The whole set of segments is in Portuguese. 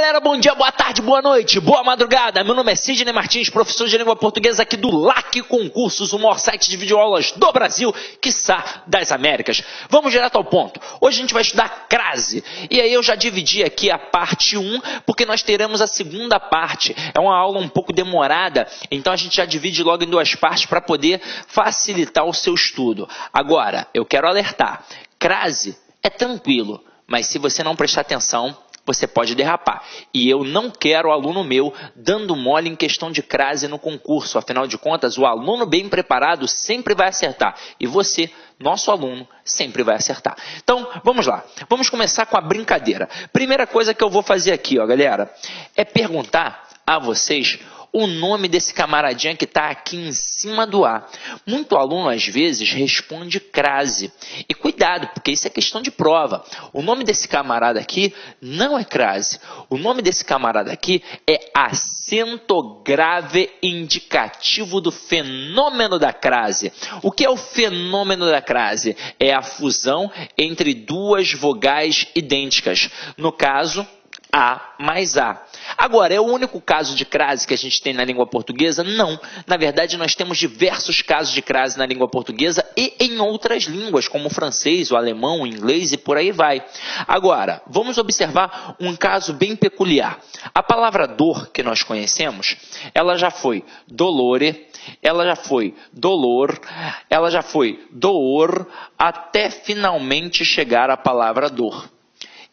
galera, bom dia, boa tarde, boa noite, boa madrugada. Meu nome é Sidney Martins, professor de língua portuguesa aqui do LAC Concursos, o maior site de videoaulas do Brasil, quiçá das Américas. Vamos direto ao ponto. Hoje a gente vai estudar crase. E aí eu já dividi aqui a parte 1, porque nós teremos a segunda parte. É uma aula um pouco demorada, então a gente já divide logo em duas partes para poder facilitar o seu estudo. Agora, eu quero alertar, crase é tranquilo, mas se você não prestar atenção, você pode derrapar. E eu não quero aluno meu dando mole em questão de crase no concurso. Afinal de contas, o aluno bem preparado sempre vai acertar. E você, nosso aluno, sempre vai acertar. Então, vamos lá. Vamos começar com a brincadeira. Primeira coisa que eu vou fazer aqui, ó, galera, é perguntar a vocês o nome desse camaradinha que está aqui em cima do A. Muito aluno, às vezes, responde crase. E cuidado, porque isso é questão de prova. O nome desse camarada aqui não é crase. O nome desse camarada aqui é acento grave indicativo do fenômeno da crase. O que é o fenômeno da crase? É a fusão entre duas vogais idênticas. No caso, A mais A. Agora, é o único caso de crase que a gente tem na língua portuguesa? Não. Na verdade, nós temos diversos casos de crase na língua portuguesa e em outras línguas, como o francês, o alemão, o inglês e por aí vai. Agora, vamos observar um caso bem peculiar. A palavra dor que nós conhecemos, ela já foi dolore, ela já foi dolor, ela já foi dor, até finalmente chegar à palavra dor.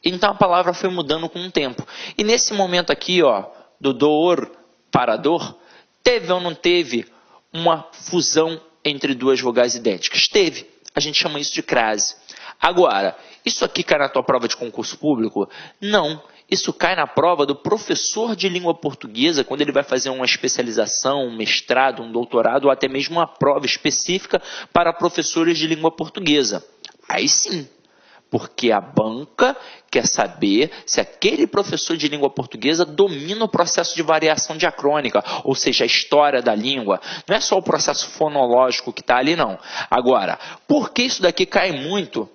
Então a palavra foi mudando com o tempo. E nesse momento aqui, ó, do dor para dor, teve ou não teve uma fusão entre duas vogais idênticas? Teve. A gente chama isso de crase. Agora, isso aqui cai na tua prova de concurso público? Não. Isso cai na prova do professor de língua portuguesa, quando ele vai fazer uma especialização, um mestrado, um doutorado, ou até mesmo uma prova específica para professores de língua portuguesa. Aí sim, porque a banca quer saber se aquele professor de língua portuguesa domina o processo de variação diacrônica, ou seja, a história da língua. Não é só o processo fonológico que está ali, não. Agora, por que isso daqui cai muito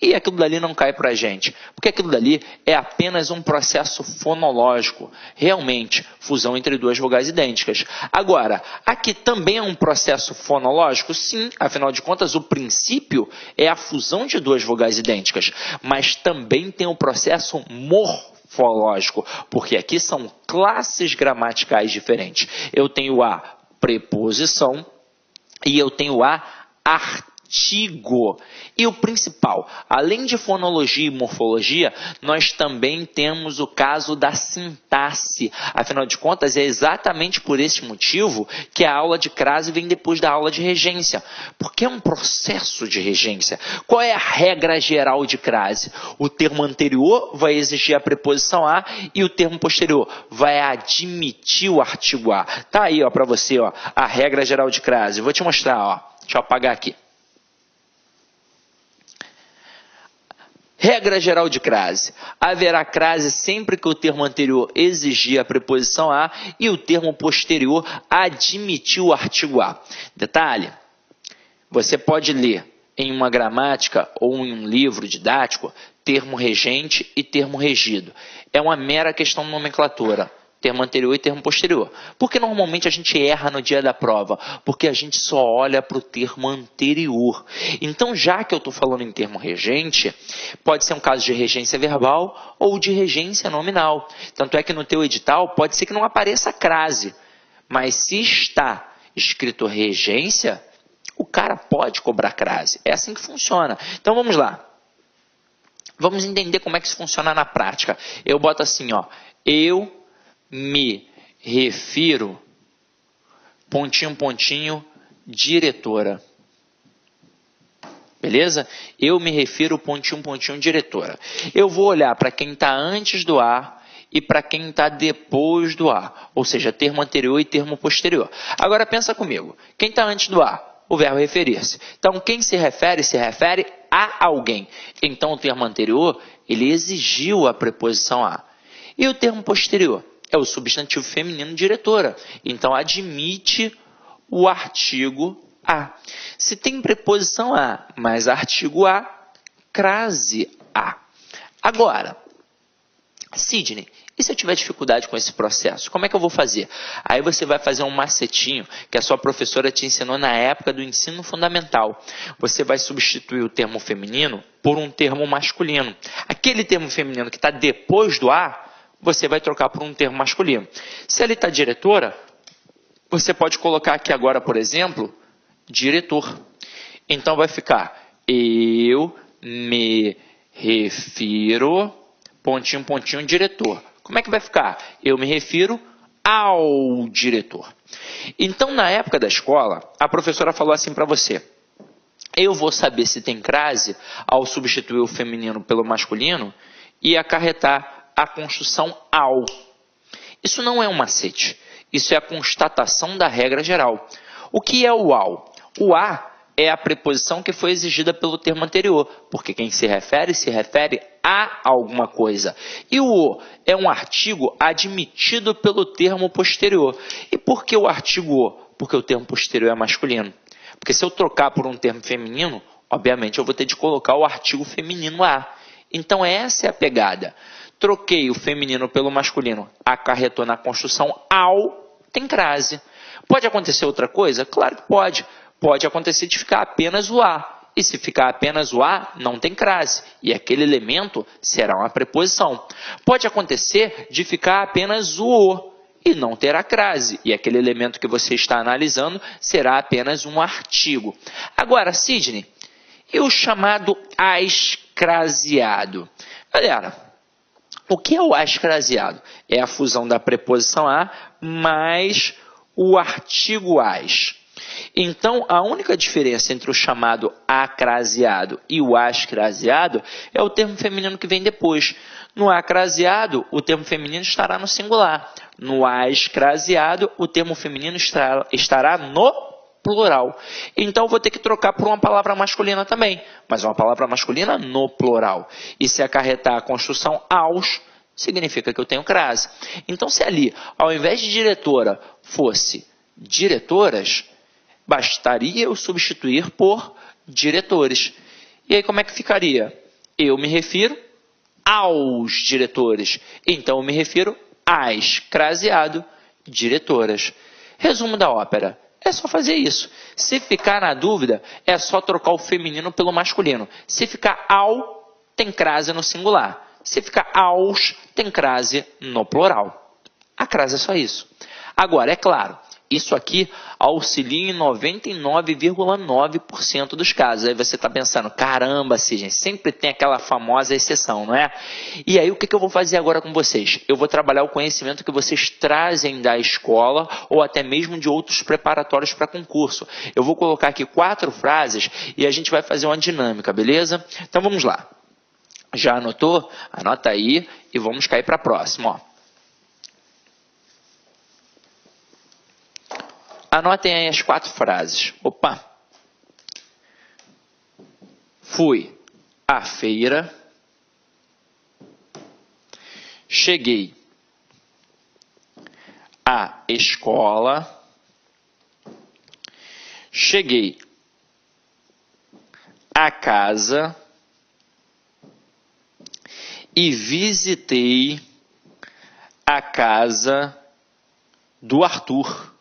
e aquilo dali não cai para a gente. Porque aquilo dali é apenas um processo fonológico. Realmente, fusão entre duas vogais idênticas. Agora, aqui também é um processo fonológico? Sim, afinal de contas, o princípio é a fusão de duas vogais idênticas. Mas também tem um processo morfológico. Porque aqui são classes gramaticais diferentes. Eu tenho a preposição e eu tenho a artigo artigo. E o principal, além de fonologia e morfologia, nós também temos o caso da sintaxe. Afinal de contas, é exatamente por esse motivo que a aula de crase vem depois da aula de regência, porque é um processo de regência. Qual é a regra geral de crase? O termo anterior vai exigir a preposição a e o termo posterior vai admitir o artigo a. Tá aí, ó, para você, ó, a regra geral de crase. Vou te mostrar, ó. Deixa eu apagar aqui. Regra geral de crase. Haverá crase sempre que o termo anterior exigir a preposição a e o termo posterior admitir o artigo a. Detalhe: você pode ler em uma gramática ou em um livro didático termo regente e termo regido. É uma mera questão de nomenclatura termo anterior e termo posterior. Porque normalmente a gente erra no dia da prova? Porque a gente só olha para o termo anterior. Então, já que eu estou falando em termo regente, pode ser um caso de regência verbal ou de regência nominal. Tanto é que no teu edital pode ser que não apareça crase. Mas se está escrito regência, o cara pode cobrar crase. É assim que funciona. Então vamos lá. Vamos entender como é que isso funciona na prática. Eu boto assim, ó. Eu me refiro, pontinho, pontinho, diretora. Beleza? Eu me refiro, pontinho, pontinho, diretora. Eu vou olhar para quem está antes do A e para quem está depois do A, ou seja, termo anterior e termo posterior. Agora pensa comigo, quem está antes do A? O verbo referir-se. Então, quem se refere, se refere a alguém. Então, o termo anterior, ele exigiu a preposição a. E o termo posterior? É o substantivo feminino diretora. Então, admite o artigo a. Se tem preposição a, mais artigo a, crase a. Agora, Sidney, E se eu tiver dificuldade com esse processo, como é que eu vou fazer? Aí você vai fazer um macetinho que a sua professora te ensinou na época do ensino fundamental. Você vai substituir o termo feminino por um termo masculino. Aquele termo feminino que está depois do A, você vai trocar por um termo masculino. Se ali está diretora, você pode colocar aqui agora, por exemplo, diretor. Então vai ficar eu me refiro, pontinho, pontinho, diretor. Como é que vai ficar? Eu me refiro ao diretor. Então, na época da escola, a professora falou assim para você: eu vou saber se tem crase ao substituir o feminino pelo masculino e acarretar a construção ao. Isso não é um macete. Isso é a constatação da regra geral. O que é o ao? O a é a preposição que foi exigida pelo termo anterior, porque quem se refere se refere a alguma coisa. E o o é um artigo admitido pelo termo posterior. E por que o artigo o? Porque o termo posterior é masculino. Porque se eu trocar por um termo feminino, obviamente eu vou ter de colocar o artigo feminino a. Então essa é a pegada. Troquei o feminino pelo masculino, acarretou na construção ao, tem crase. Pode acontecer outra coisa? Claro que pode pode acontecer de ficar apenas o A. E se ficar apenas o A, não tem crase. E aquele elemento será uma preposição. Pode acontecer de ficar apenas o O e não terá crase. E aquele elemento que você está analisando será apenas um artigo. Agora, Sidney, e o chamado ascraseado? Galera, o que é o ascraseado? É a fusão da preposição a mais o artigo as. Então, a única diferença entre o chamado acraseado e o ascraseado é o termo feminino que vem depois. No acraseado, o termo feminino estará no singular. No ascraseado, o termo feminino estará no plural. Então, vou ter que trocar por uma palavra masculina também, mas uma palavra masculina no plural. E se acarretar a construção aos, significa que eu tenho crase. Então, se ali, ao invés de diretora, fosse diretoras, bastaria eu substituir por diretores. E aí como é que ficaria? Eu me refiro aos diretores. Então eu me refiro às, craseado, diretoras. Resumo da ópera. É só fazer isso. Se ficar na dúvida, é só trocar o feminino pelo masculino. Se ficar ao, tem crase no singular. Se ficar aos, tem crase no plural. A crase é só isso. Agora, é claro, isso aqui auxilia em 99,9% dos casos. Aí você está pensando, caramba, gente, sempre tem aquela famosa exceção, não é? E aí o que, que eu vou fazer agora com vocês? Eu vou trabalhar o conhecimento que vocês trazem da escola ou até mesmo de outros preparatórios para concurso. Eu vou colocar aqui quatro frases e a gente vai fazer uma dinâmica, beleza? Então vamos lá. Já anotou? Anota aí e vamos cair para a próxima. Ó. Anotem aí as quatro frases. Opa! Fui à feira. Cheguei à escola. Cheguei à casa e visitei a casa do Arthur.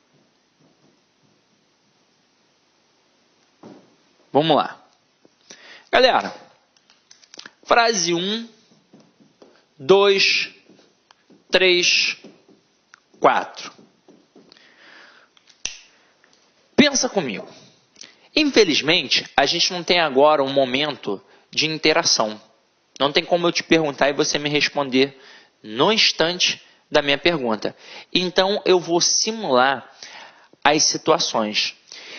Vamos lá. Galera, frase 1, 2, 3, 4. Pensa comigo. Infelizmente, a gente não tem agora um momento de interação. Não tem como eu te perguntar e você me responder no instante da minha pergunta. Então, eu vou simular as situações.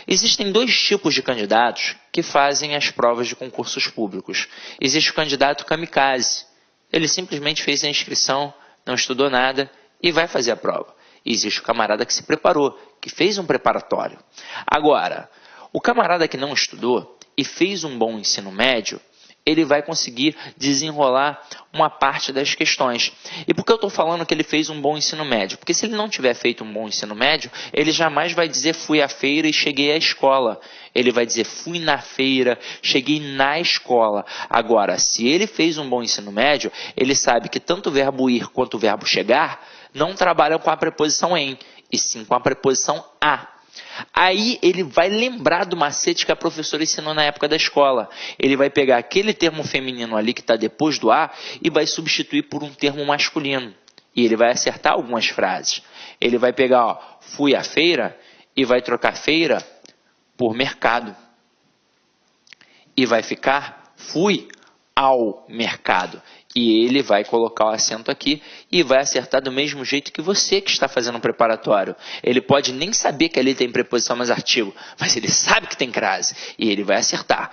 Existem dois tipos de candidatos que fazem as provas de concursos públicos. Existe o candidato kamikaze. Ele simplesmente fez a inscrição, não estudou nada e vai fazer a prova. existe o camarada que se preparou, que fez um preparatório. Agora, o camarada que não estudou e fez um bom ensino médio, ele vai conseguir desenrolar uma parte das questões. E por que eu estou falando que ele fez um bom ensino médio? Porque se ele não tiver feito um bom ensino médio, ele jamais vai dizer fui à feira e cheguei à escola. Ele vai dizer fui na feira, cheguei na escola. Agora, se ele fez um bom ensino médio, ele sabe que tanto o verbo ir quanto o verbo chegar não trabalham com a preposição em, e sim com a preposição a. Aí ele vai lembrar do macete que a professora ensinou na época da escola. Ele vai pegar aquele termo feminino ali que está depois do A e vai substituir por um termo masculino. E ele vai acertar algumas frases. Ele vai pegar, ó, fui à feira e vai trocar feira por mercado. E vai ficar fui ao mercado. E ele vai colocar o acento aqui e vai acertar do mesmo jeito que você que está fazendo um preparatório. Ele pode nem saber que ali tem preposição mais artigo, mas ele sabe que tem crase e ele vai acertar.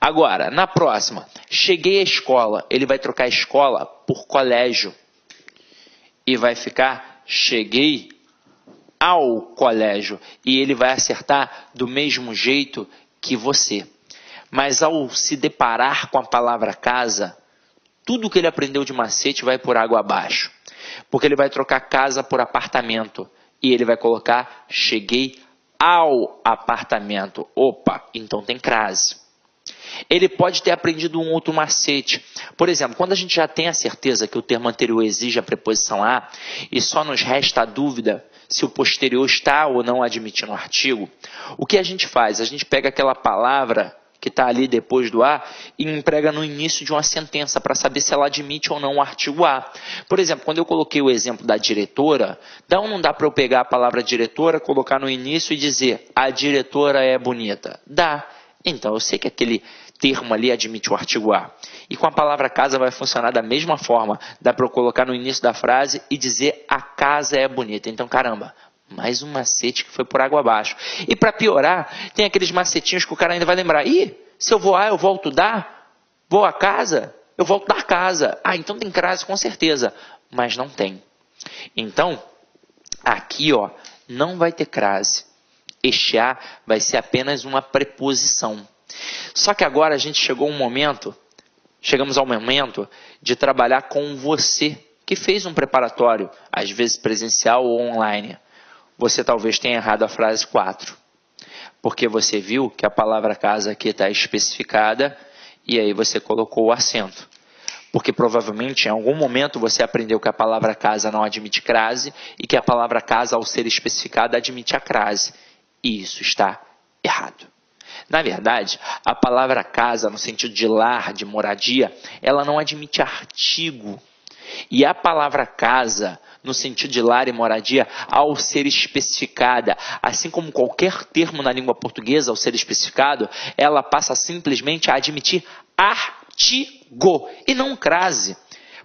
Agora, na próxima, cheguei à escola, ele vai trocar escola por colégio e vai ficar cheguei ao colégio e ele vai acertar do mesmo jeito que você. Mas ao se deparar com a palavra casa, tudo que ele aprendeu de macete vai por água abaixo. Porque ele vai trocar casa por apartamento. E ele vai colocar cheguei ao apartamento. Opa, então tem crase. Ele pode ter aprendido um outro macete. Por exemplo, quando a gente já tem a certeza que o termo anterior exige a preposição a e só nos resta a dúvida se o posterior está ou não admitindo o artigo, o que a gente faz? A gente pega aquela palavra que está ali depois do A e emprega no início de uma sentença para saber se ela admite ou não o artigo A. Por exemplo, quando eu coloquei o exemplo da diretora, dá ou não dá para eu pegar a palavra diretora, colocar no início e dizer a diretora é bonita? Dá. Então eu sei que aquele termo ali admite o artigo A. E com a palavra casa vai funcionar da mesma forma. Dá para eu colocar no início da frase e dizer a casa é bonita. Então, caramba, mais um macete que foi por água abaixo. E para piorar, tem aqueles macetinhos que o cara ainda vai lembrar. Ih, se eu voar, eu volto dar? Vou a casa? Eu volto da casa. Ah, então tem crase com certeza. Mas não tem. Então, aqui, ó, não vai ter crase. Este A vai ser apenas uma preposição. Só que agora a gente chegou um momento, chegamos ao momento de trabalhar com você que fez um preparatório, às vezes presencial ou online você talvez tenha errado a frase 4. Porque você viu que a palavra casa aqui está especificada e aí você colocou o acento. Porque provavelmente em algum momento você aprendeu que a palavra casa não admite crase e que a palavra casa, ao ser especificada, admite a crase. E isso está errado. Na verdade, a palavra casa, no sentido de lar, de moradia, ela não admite artigo. E a palavra casa, no sentido de lar e moradia, ao ser especificada, assim como qualquer termo na língua portuguesa, ao ser especificado, ela passa simplesmente a admitir artigo e não crase.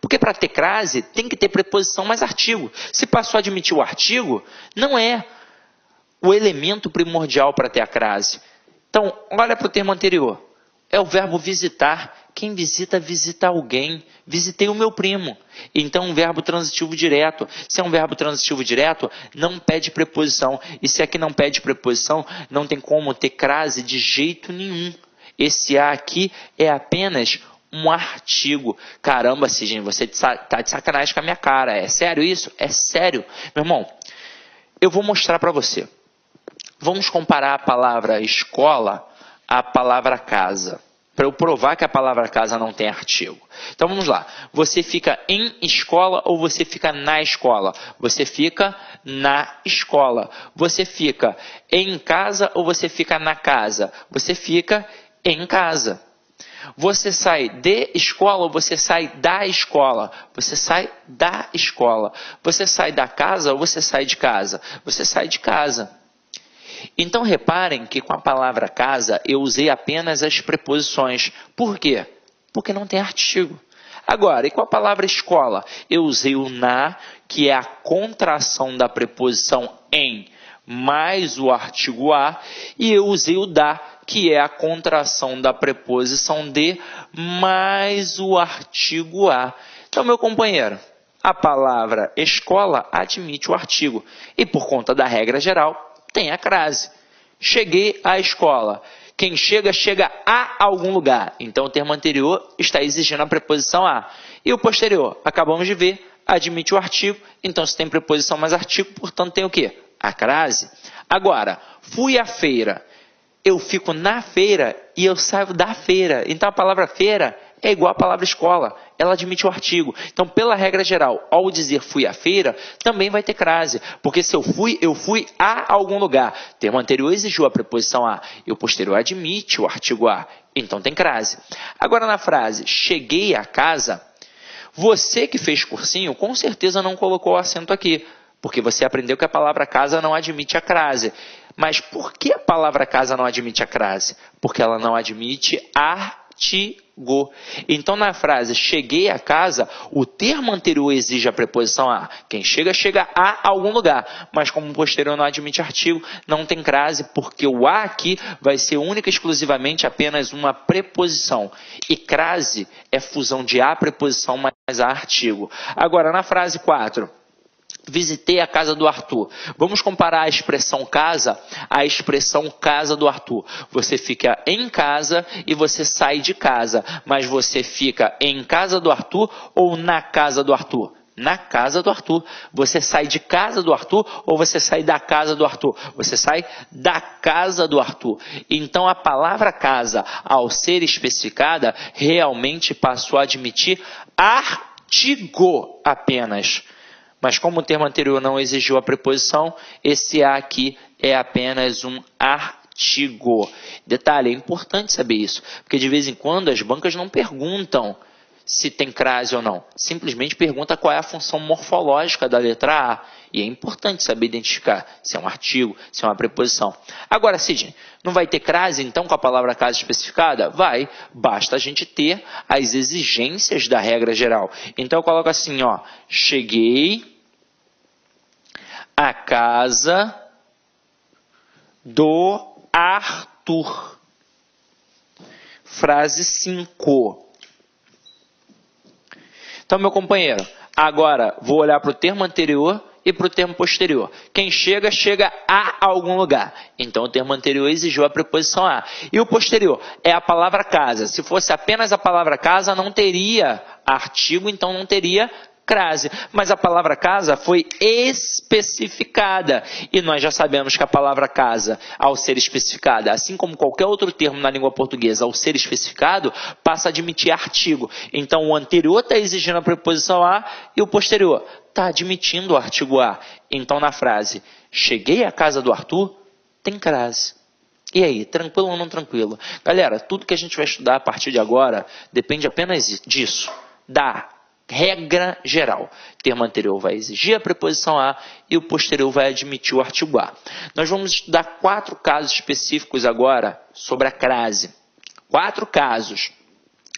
Porque para ter crase tem que ter preposição mais artigo. Se passou a admitir o artigo, não é o elemento primordial para ter a crase. Então, olha para o termo anterior. É o verbo visitar quem visita, visita alguém. Visitei o meu primo. Então, um verbo transitivo direto. Se é um verbo transitivo direto, não pede preposição. E se aqui não pede preposição, não tem como ter crase de jeito nenhum. Esse A aqui é apenas um artigo. Caramba, Sidney, você está de sacanagem com a minha cara. É sério isso? É sério. Meu irmão, eu vou mostrar para você. Vamos comparar a palavra escola à palavra casa para eu provar que a palavra casa não tem artigo. Então vamos lá. Você fica em escola ou você fica na escola? Você fica na escola. Você fica em casa ou você fica na casa? Você fica em casa. Você sai de escola ou você sai da escola? Você sai da escola. Você sai da casa ou você sai de casa? Você sai de casa. Então reparem que com a palavra casa eu usei apenas as preposições. Por quê? Porque não tem artigo. Agora, e com a palavra escola? Eu usei o na, que é a contração da preposição em mais o artigo a, e eu usei o da, que é a contração da preposição de mais o artigo a. Então, meu companheiro, a palavra escola admite o artigo. E por conta da regra geral, tem a crase. Cheguei à escola. Quem chega, chega a algum lugar. Então o termo anterior está exigindo a preposição a. E o posterior, acabamos de ver, admite o artigo. Então se tem preposição mais artigo, portanto tem o quê? A crase. Agora, fui à feira. Eu fico na feira e eu saio da feira. Então a palavra feira é igual à palavra escola, ela admite o artigo. Então, pela regra geral, ao dizer fui à feira, também vai ter crase, porque se eu fui, eu fui a algum lugar. Termo anterior exigiu a preposição a, e o posterior admite o artigo a, então tem crase. Agora, na frase cheguei à casa, você que fez cursinho, com certeza não colocou o acento aqui, porque você aprendeu que a palavra casa não admite a crase. Mas por que a palavra casa não admite a crase? Porque ela não admite a artigo. Então, na frase cheguei a casa, o termo anterior exige a preposição a. Quem chega, chega a algum lugar. Mas como posterior não admite artigo, não tem crase, porque o a aqui vai ser única e exclusivamente apenas uma preposição. E crase é fusão de a preposição mais a artigo. Agora, na frase 4 visitei a casa do Arthur. Vamos comparar a expressão casa à expressão casa do Arthur. Você fica em casa e você sai de casa, mas você fica em casa do Arthur ou na casa do Arthur? Na casa do Arthur. Você sai de casa do Arthur ou você sai da casa do Arthur? Você sai da casa do Arthur. Então a palavra casa, ao ser especificada, realmente passou a admitir artigo apenas mas como o termo anterior não exigiu a preposição, esse a aqui é apenas um artigo. Detalhe, é importante saber isso, porque de vez em quando as bancas não perguntam se tem crase ou não. Simplesmente pergunta qual é a função morfológica da letra A. E é importante saber identificar se é um artigo, se é uma preposição. Agora, Sidney, não vai ter crase então com a palavra crase especificada? Vai, basta a gente ter as exigências da regra geral. Então eu coloco assim, ó, cheguei a casa do Arthur. Frase 5. Então, meu companheiro, agora vou olhar para o termo anterior e para o termo posterior. Quem chega, chega a algum lugar. Então, o termo anterior exigiu a preposição a. E o posterior é a palavra casa. Se fosse apenas a palavra casa, não teria artigo, então não teria crase. Mas a palavra casa foi especificada. E nós já sabemos que a palavra casa, ao ser especificada, assim como qualquer outro termo na língua portuguesa, ao ser especificado, passa a admitir artigo. Então o anterior está exigindo a preposição a e o posterior está admitindo o artigo a. Então na frase, cheguei à casa do Arthur, tem crase. E aí, tranquilo ou não tranquilo? Galera, tudo que a gente vai estudar a partir de agora depende apenas disso. Da regra geral. O termo anterior vai exigir a preposição a e o posterior vai admitir o artigo a. Nós vamos estudar quatro casos específicos agora sobre a crase. Quatro casos.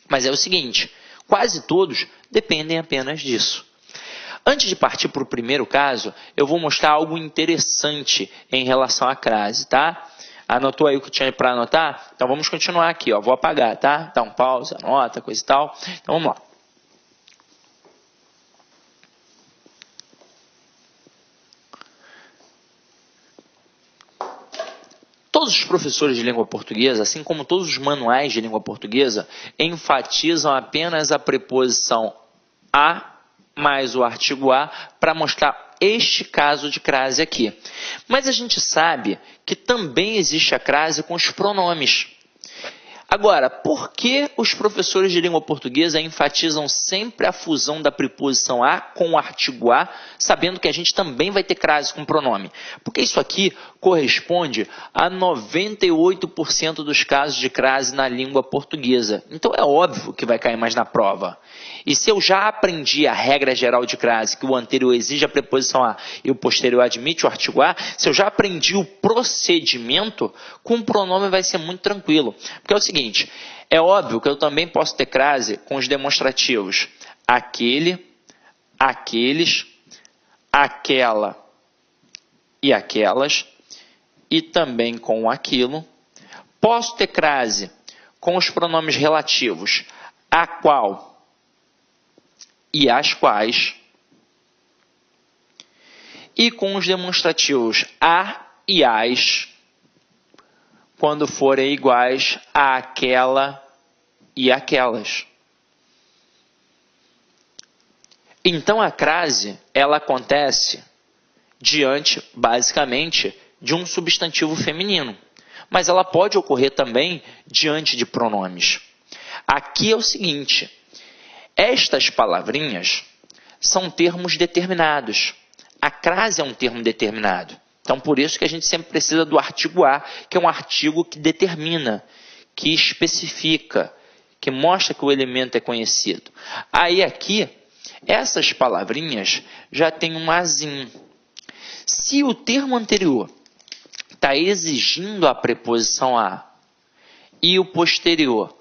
Mas é o seguinte, quase todos dependem apenas disso. Antes de partir para o primeiro caso, eu vou mostrar algo interessante em relação à crase, tá? Anotou aí o que tinha para anotar? Então vamos continuar aqui, ó. Vou apagar, tá? Dá um pause, anota, coisa e tal. Então vamos lá. Todos os professores de língua portuguesa, assim como todos os manuais de língua portuguesa, enfatizam apenas a preposição a mais o artigo a para mostrar este caso de crase aqui. Mas a gente sabe que também existe a crase com os pronomes. Agora, por que os professores de língua portuguesa enfatizam sempre a fusão da preposição a com o artigo a, sabendo que a gente também vai ter crase com pronome? Porque isso aqui corresponde a 98% dos casos de crase na língua portuguesa. Então é óbvio que vai cair mais na prova. E se eu já aprendi a regra geral de crase, que o anterior exige a preposição a e o posterior admite o artigo a, se eu já aprendi o procedimento, com o pronome vai ser muito tranquilo. Porque é o seguinte, é óbvio que eu também posso ter crase com os demonstrativos aquele, aqueles, aquela e aquelas, e também com aquilo. Posso ter crase com os pronomes relativos a qual, e as quais, e com os demonstrativos a e as, quando forem iguais àquela e aquelas. Então a crase, ela acontece diante, basicamente, de um substantivo feminino. Mas ela pode ocorrer também diante de pronomes. Aqui é o seguinte: estas palavrinhas são termos determinados. A crase é um termo determinado. Então, por isso que a gente sempre precisa do artigo a, que é um artigo que determina, que especifica, que mostra que o elemento é conhecido. Aí aqui, essas palavrinhas já têm um azinho. Se o termo anterior está exigindo a preposição a e o posterior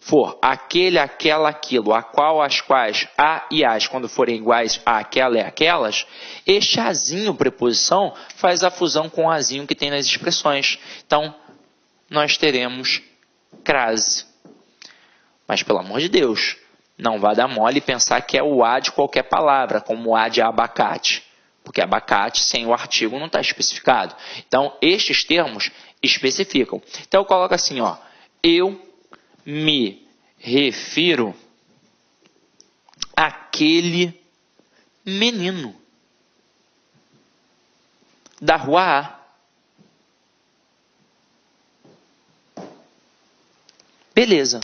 for aquele, aquela, aquilo, a qual, as quais, a e as, quando forem iguais a aquela e aquelas, este azinho, preposição, faz a fusão com o azinho que tem nas expressões. Então, nós teremos crase. Mas, pelo amor de Deus, não vá dar mole e pensar que é o a de qualquer palavra, como o a de abacate. Porque abacate, sem o artigo, não está especificado. Então, estes termos especificam. Então, eu coloco assim, ó. Eu me refiro àquele menino da rua A. Beleza.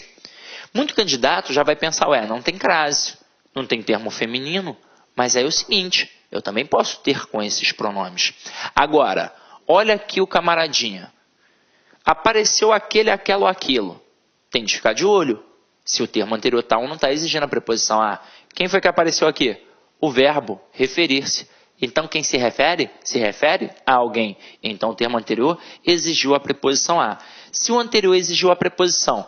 Muito candidato já vai pensar, ué, não tem crase, não tem termo feminino, mas é o seguinte, eu também posso ter com esses pronomes. Agora, olha aqui o camaradinha. Apareceu aquele, aquela ou aquilo tem de ficar de olho se o termo anterior tal não está exigindo a preposição a. Quem foi que apareceu aqui? O verbo referir-se. Então, quem se refere? Se refere a alguém. Então, o termo anterior exigiu a preposição a. Se o anterior exigiu a preposição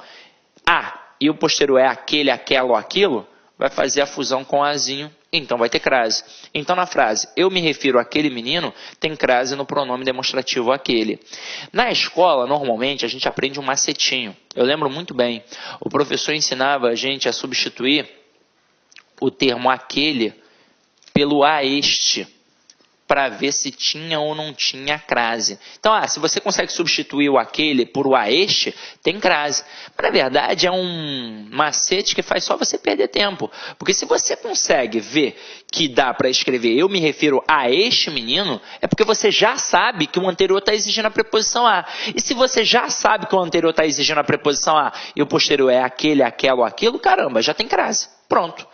a e o posterior é aquele, aquela ou aquilo, vai fazer a fusão com azinho então vai ter crase. Então na frase eu me refiro àquele menino, tem crase no pronome demonstrativo aquele. Na escola, normalmente, a gente aprende um macetinho. Eu lembro muito bem. O professor ensinava a gente a substituir o termo aquele pelo a este para ver se tinha ou não tinha crase. Então, ah, se você consegue substituir o aquele por o a este, tem crase. Mas na verdade é um macete que faz só você perder tempo. Porque se você consegue ver que dá para escrever eu me refiro a este menino, é porque você já sabe que o anterior está exigindo a preposição a. E se você já sabe que o anterior está exigindo a preposição a e o posterior é aquele, aquela ou aquilo, caramba, já tem crase. Pronto.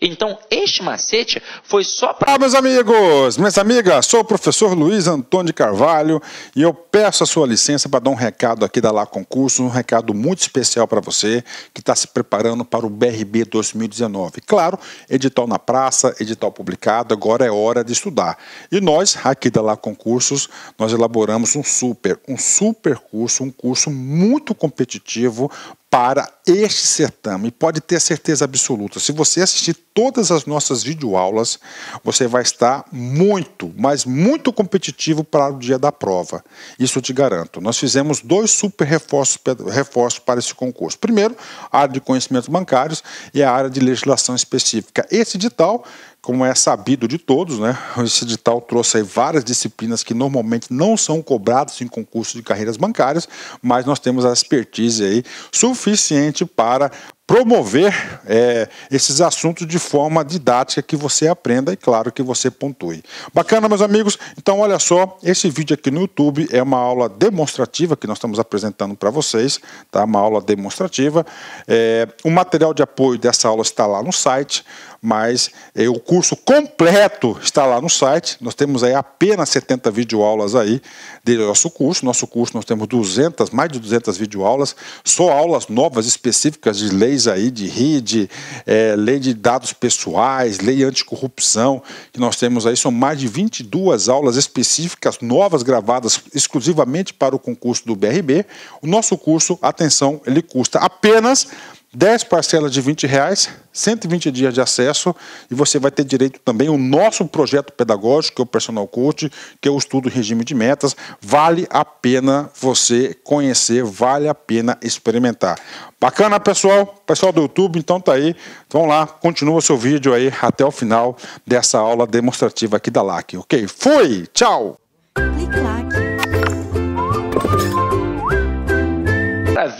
Então, este macete foi só para. Ah, meus amigos, minhas amigas, sou o professor Luiz Antônio de Carvalho e eu peço a sua licença para dar um recado aqui da Lá Concurso, um recado muito especial para você que está se preparando para o BRB 2019. Claro, edital na praça, edital publicado, agora é hora de estudar. E nós, aqui da Lá Concursos, nós elaboramos um super, um super curso, um curso muito competitivo para este certame. Pode ter certeza absoluta, se você assistir todas as nossas videoaulas, você vai estar muito, mas muito competitivo para o dia da prova. Isso eu te garanto. Nós fizemos dois super reforços, reforços para esse concurso. Primeiro, a área de conhecimentos bancários e a área de legislação específica. Esse edital como é sabido de todos, né, esse edital trouxe várias disciplinas que normalmente não são cobradas em concursos de carreiras bancárias, mas nós temos a expertise aí suficiente para promover é, esses assuntos de forma didática que você aprenda e, claro, que você pontue. Bacana, meus amigos? Então, olha só, esse vídeo aqui no YouTube é uma aula demonstrativa que nós estamos apresentando para vocês, tá? Uma aula demonstrativa. É, o material de apoio dessa aula está lá no site mas é, o curso completo está lá no site. Nós temos aí apenas 70 videoaulas aí do nosso curso. Nosso curso nós temos 200, mais de 200 videoaulas, só aulas novas específicas de leis aí de RID, é, lei de dados pessoais, lei anticorrupção, que nós temos aí são mais de 22 aulas específicas novas gravadas exclusivamente para o concurso do BRB. O nosso curso, atenção, ele custa apenas 10 parcelas de 20 reais, 120 dias de acesso e você vai ter direito também ao nosso projeto pedagógico, que é o Personal Coach, que é o estudo regime de metas. Vale a pena você conhecer, vale a pena experimentar. Bacana, pessoal? Pessoal do YouTube, então tá aí. Vamos lá, continua o seu vídeo aí até o final dessa aula demonstrativa aqui da LAC, ok? Fui! Tchau! Clique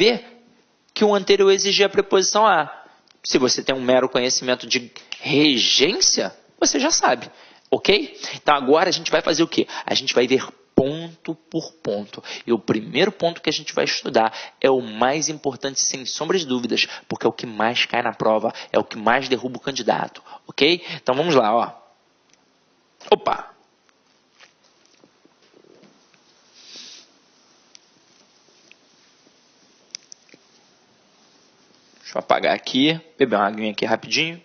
ver que o anterior exigia a preposição a. Se você tem um mero conhecimento de regência, você já sabe, ok? Então agora a gente vai fazer o quê? A gente vai ver ponto por ponto. E o primeiro ponto que a gente vai estudar é o mais importante, sem sombra de dúvidas, porque é o que mais cai na prova, é o que mais derruba o candidato, ok? Então vamos lá, ó. Opa! Deixa eu apagar aqui, beber uma aguinha aqui rapidinho.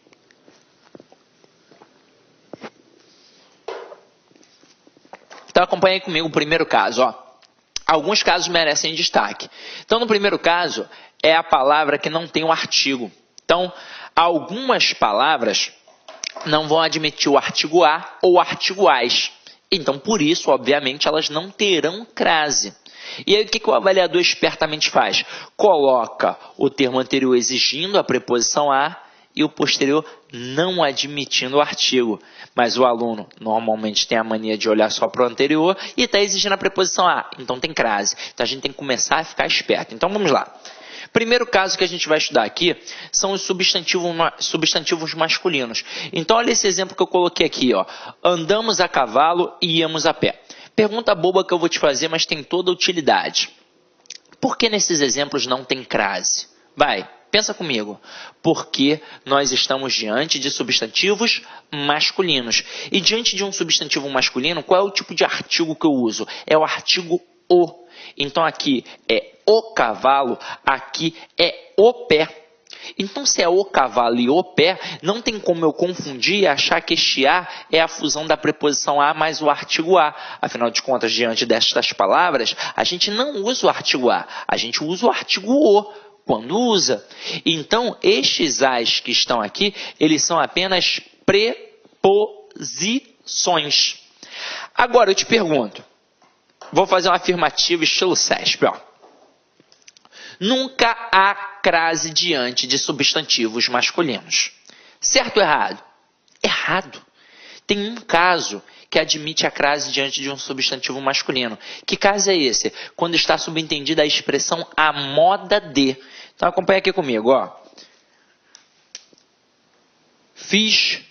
Então acompanhe comigo o primeiro caso. Ó. Alguns casos merecem destaque. Então, no primeiro caso, é a palavra que não tem o um artigo. Então, algumas palavras não vão admitir o artigo a ou artigo as. Então, por isso, obviamente, elas não terão crase. E aí, o que, que o avaliador espertamente faz? Coloca o termo anterior exigindo a preposição a e o posterior não admitindo o artigo. Mas o aluno normalmente tem a mania de olhar só para o anterior e está exigindo a preposição a. Então tem crase. Então a gente tem que começar a ficar esperto. Então vamos lá. Primeiro caso que a gente vai estudar aqui são os substantivos, substantivos masculinos. Então olha esse exemplo que eu coloquei aqui. Ó. Andamos a cavalo e íamos a pé. Pergunta boba que eu vou te fazer, mas tem toda utilidade. Por que nesses exemplos não tem crase? Vai, Pensa comigo, porque nós estamos diante de substantivos masculinos. E diante de um substantivo masculino, qual é o tipo de artigo que eu uso? É o artigo o. Então aqui é o cavalo, aqui é o pé. Então, se é o cavalo e o pé, não tem como eu confundir e achar que este A é a fusão da preposição a mais o artigo a. Afinal de contas, diante destas palavras, a gente não usa o artigo a, a gente usa o artigo o quando usa. Então, estes as que estão aqui, eles são apenas preposições. Agora eu te pergunto, vou fazer uma afirmativa estilo CESP, ó. Nunca há crase diante de substantivos masculinos. Certo ou errado? Errado. Tem um caso que admite a crase diante de um substantivo masculino. Que caso é esse? Quando está subentendida a expressão a moda de. Então acompanha aqui comigo, ó. Fiz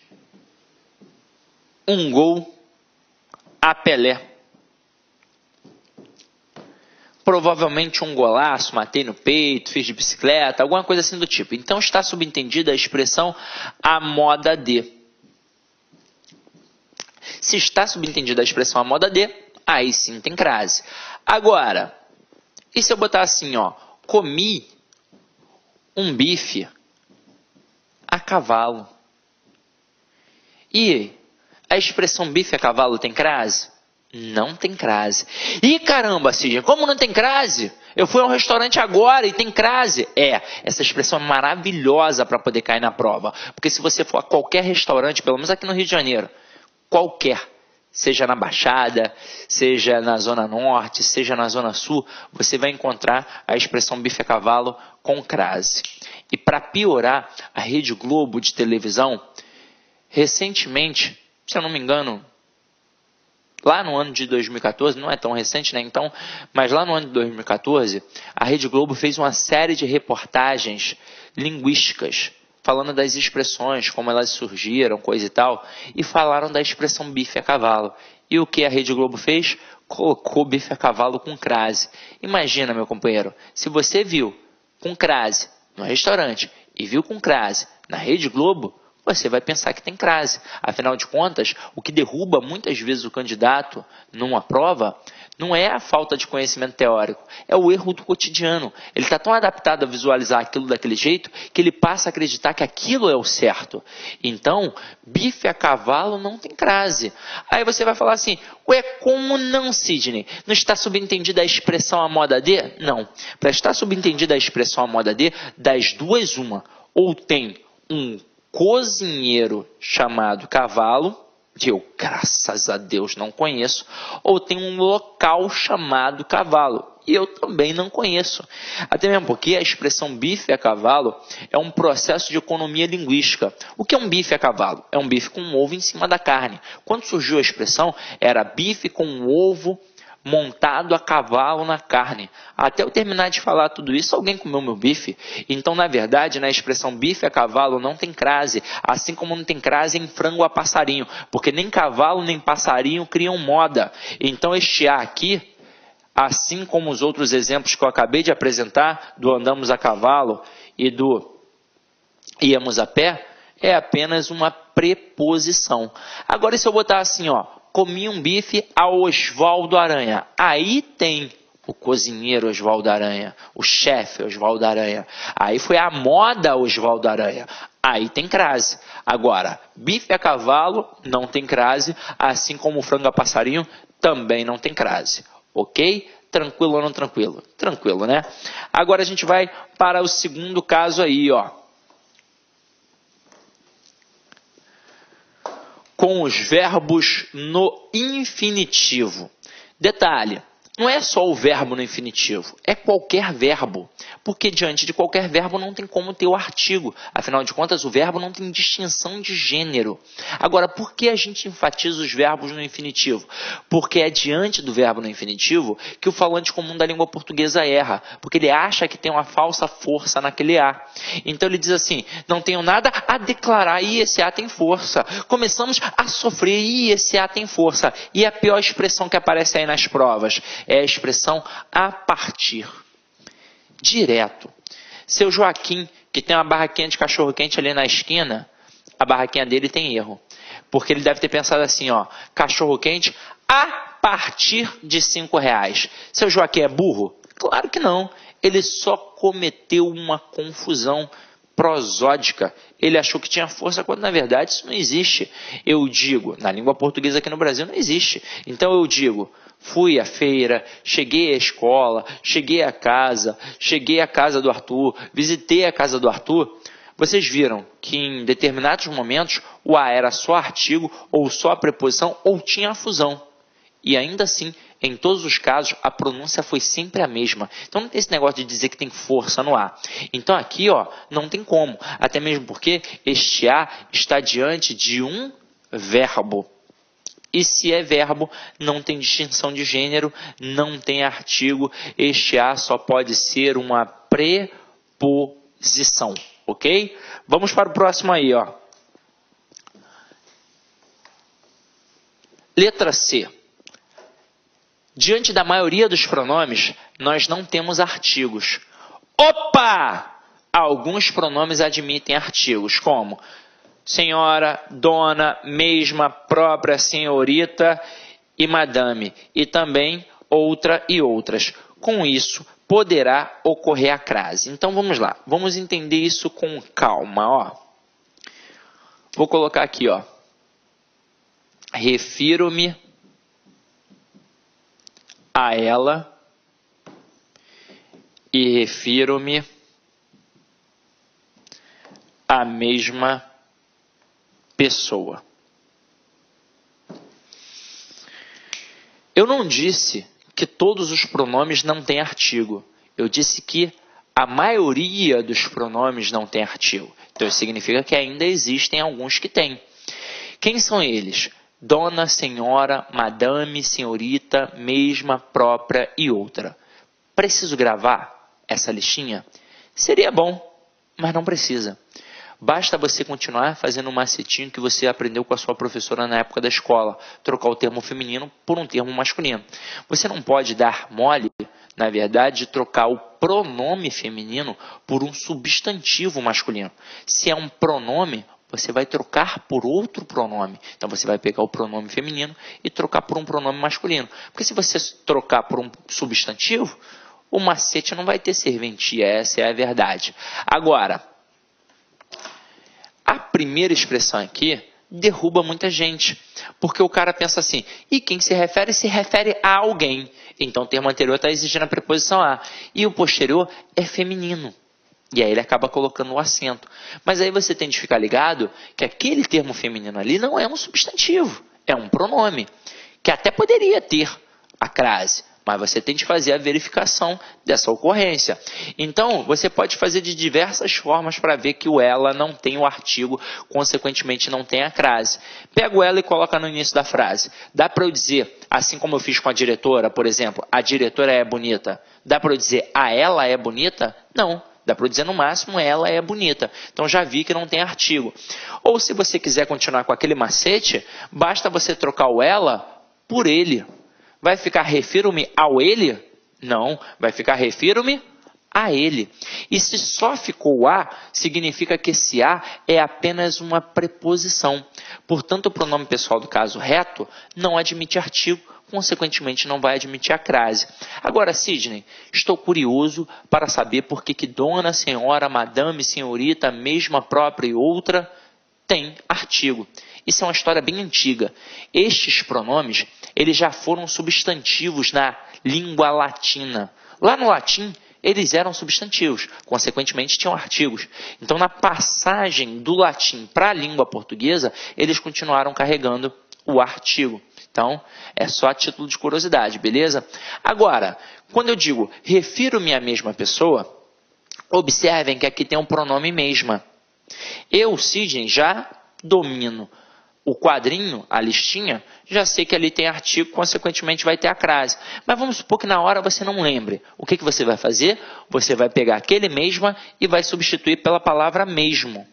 um gol a Pelé. Provavelmente um golaço, matei no peito, fiz de bicicleta, alguma coisa assim do tipo. Então está subentendida a expressão a moda de. Se está subentendida a expressão a moda de, aí sim tem crase. Agora, e se eu botar assim, ó, comi um bife a cavalo. E a expressão bife a cavalo tem crase? Não tem crase. E caramba, Sidney, como não tem crase? Eu fui a um restaurante agora e tem crase. É, essa expressão é maravilhosa para poder cair na prova. Porque se você for a qualquer restaurante, pelo menos aqui no Rio de Janeiro, qualquer, seja na Baixada, seja na Zona Norte, seja na Zona Sul, você vai encontrar a expressão bife a cavalo com crase. E para piorar, a Rede Globo de televisão, recentemente, se eu não me engano, lá no ano de 2014, não é tão recente, né? Então, mas lá no ano de 2014, a Rede Globo fez uma série de reportagens linguísticas falando das expressões, como elas surgiram, coisa e tal, e falaram da expressão bife a cavalo. E o que a Rede Globo fez? Colocou bife a cavalo com crase. Imagina, meu companheiro, se você viu com crase no restaurante e viu com crase na Rede Globo, você vai pensar que tem crase. Afinal de contas, o que derruba muitas vezes o candidato numa prova não é a falta de conhecimento teórico, é o erro do cotidiano. Ele está tão adaptado a visualizar aquilo daquele jeito que ele passa a acreditar que aquilo é o certo. Então, bife a cavalo não tem crase. Aí você vai falar assim: ué, como não, Sidney? Não está subentendida a expressão a moda de? Não. Para estar subentendida a expressão a moda de, das duas, uma. Ou tem um cozinheiro chamado cavalo que eu, graças a Deus, não conheço, ou tem um local chamado cavalo, e eu também não conheço. Até mesmo porque a expressão bife a cavalo é um processo de economia linguística. O que é um bife a cavalo? É um bife com um ovo em cima da carne. Quando surgiu a expressão, era bife com um ovo montado a cavalo na carne. Até eu terminar de falar tudo isso, alguém comeu meu bife. Então, na verdade, na expressão bife a cavalo não tem crase, assim como não tem crase em frango a passarinho, porque nem cavalo nem passarinho criam moda. Então, este A aqui, assim como os outros exemplos que eu acabei de apresentar, do andamos a cavalo e do íamos a pé, é apenas uma preposição. Agora, se eu botar assim, ó, comi um bife a Oswaldo Aranha. Aí tem o cozinheiro Oswaldo Aranha, o chefe Oswaldo Aranha. Aí foi a moda Oswaldo Aranha. Aí tem crase. Agora, bife a cavalo não tem crase, assim como frango a passarinho também não tem crase. Ok? Tranquilo ou não tranquilo? Tranquilo, né? Agora a gente vai para o segundo caso aí, ó. Com os verbos no infinitivo. Detalhe: não é só o verbo no infinitivo, é qualquer verbo. Porque diante de qualquer verbo não tem como ter o artigo. Afinal de contas, o verbo não tem distinção de gênero. Agora, por que a gente enfatiza os verbos no infinitivo? Porque é diante do verbo no infinitivo que o falante comum da língua portuguesa erra. Porque ele acha que tem uma falsa força naquele A. Então ele diz assim: não tenho nada a declarar e esse A tem força. Começamos a sofrer e esse A tem força. E a pior expressão que aparece aí nas provas é a expressão a partir. Direto. Seu Joaquim, que tem uma barraquinha de cachorro-quente ali na esquina, a barraquinha dele tem erro. Porque ele deve ter pensado assim, ó, cachorro-quente a partir de cinco reais. Seu Joaquim é burro? Claro que não. Ele só cometeu uma confusão prosódica. Ele achou que tinha força quando na verdade isso não existe. Eu digo, na língua portuguesa aqui no Brasil não existe. Então eu digo, Fui à feira, cheguei à escola, cheguei à casa, cheguei à casa do Arthur, visitei a casa do Arthur. Vocês viram que em determinados momentos o A era só artigo, ou só preposição, ou tinha a fusão. E ainda assim, em todos os casos, a pronúncia foi sempre a mesma. Então não tem esse negócio de dizer que tem força no A. Então aqui, ó, não tem como. Até mesmo porque este A está diante de um verbo. E se é verbo, não tem distinção de gênero, não tem artigo. Este A só pode ser uma preposição, ok? Vamos para o próximo aí, ó. Letra C. Diante da maioria dos pronomes, nós não temos artigos. Opa! Alguns pronomes admitem artigos, como senhora, dona, mesma, própria, senhorita e madame, e também outra e outras. Com isso, poderá ocorrer a crase. Então vamos lá, vamos entender isso com calma, ó. Vou colocar aqui, ó. Refiro-me a ela e refiro-me à mesma pessoa. Eu não disse que todos os pronomes não têm artigo. Eu disse que a maioria dos pronomes não tem artigo. Então isso significa que ainda existem alguns que têm. Quem são eles? Dona, senhora, madame, senhorita, mesma, própria e outra. Preciso gravar essa listinha? Seria bom, mas não precisa. Basta você continuar fazendo um macetinho que você aprendeu com a sua professora na época da escola, trocar o termo feminino por um termo masculino. Você não pode dar mole, na verdade, de trocar o pronome feminino por um substantivo masculino. Se é um pronome, você vai trocar por outro pronome. Então você vai pegar o pronome feminino e trocar por um pronome masculino. Porque se você trocar por um substantivo, o macete não vai ter serventia, essa é a verdade. Agora, a primeira expressão aqui derruba muita gente, porque o cara pensa assim, e quem se refere se refere a alguém. Então o termo anterior está exigindo a preposição a, e o posterior é feminino. E aí ele acaba colocando o acento. Mas aí você tem de ficar ligado que aquele termo feminino ali não é um substantivo, é um pronome, que até poderia ter a crase, mas você tem de fazer a verificação dessa ocorrência. Então, você pode fazer de diversas formas para ver que o ela não tem o artigo, consequentemente não tem a crase. Pega o ela e coloca no início da frase. Dá para eu dizer, assim como eu fiz com a diretora, por exemplo, a diretora é bonita. Dá para eu dizer, a ela é bonita? Não. Dá para dizer no máximo ela é bonita. Então já vi que não tem artigo. Ou se você quiser continuar com aquele macete, basta você trocar o ela por ele. Vai ficar refiro-me ao ele? Não, vai ficar refiro-me a ele. E se só ficou a, significa que esse a é apenas uma preposição. Portanto, o pronome pessoal do caso reto não admite artigo, consequentemente não vai admitir a crase. Agora, Sidney, estou curioso para saber por que, que dona, senhora, madame, senhorita, mesma, própria e outra tem artigo. Isso é uma história bem antiga. Estes pronomes, eles já foram substantivos na língua latina. Lá no latim, eles eram substantivos, consequentemente tinham artigos. Então, na passagem do latim para a língua portuguesa, eles continuaram carregando o artigo. Então, é só a título de curiosidade, beleza? Agora, quando eu digo refiro-me à mesma pessoa, observem que aqui tem um pronome mesma. Eu, Sidney, já domino o quadrinho, a listinha, já sei que ali tem artigo, consequentemente vai ter a crase. Mas vamos supor que na hora você não lembre. O que, que você vai fazer? Você vai pegar aquele mesma e vai substituir pela palavra mesmo.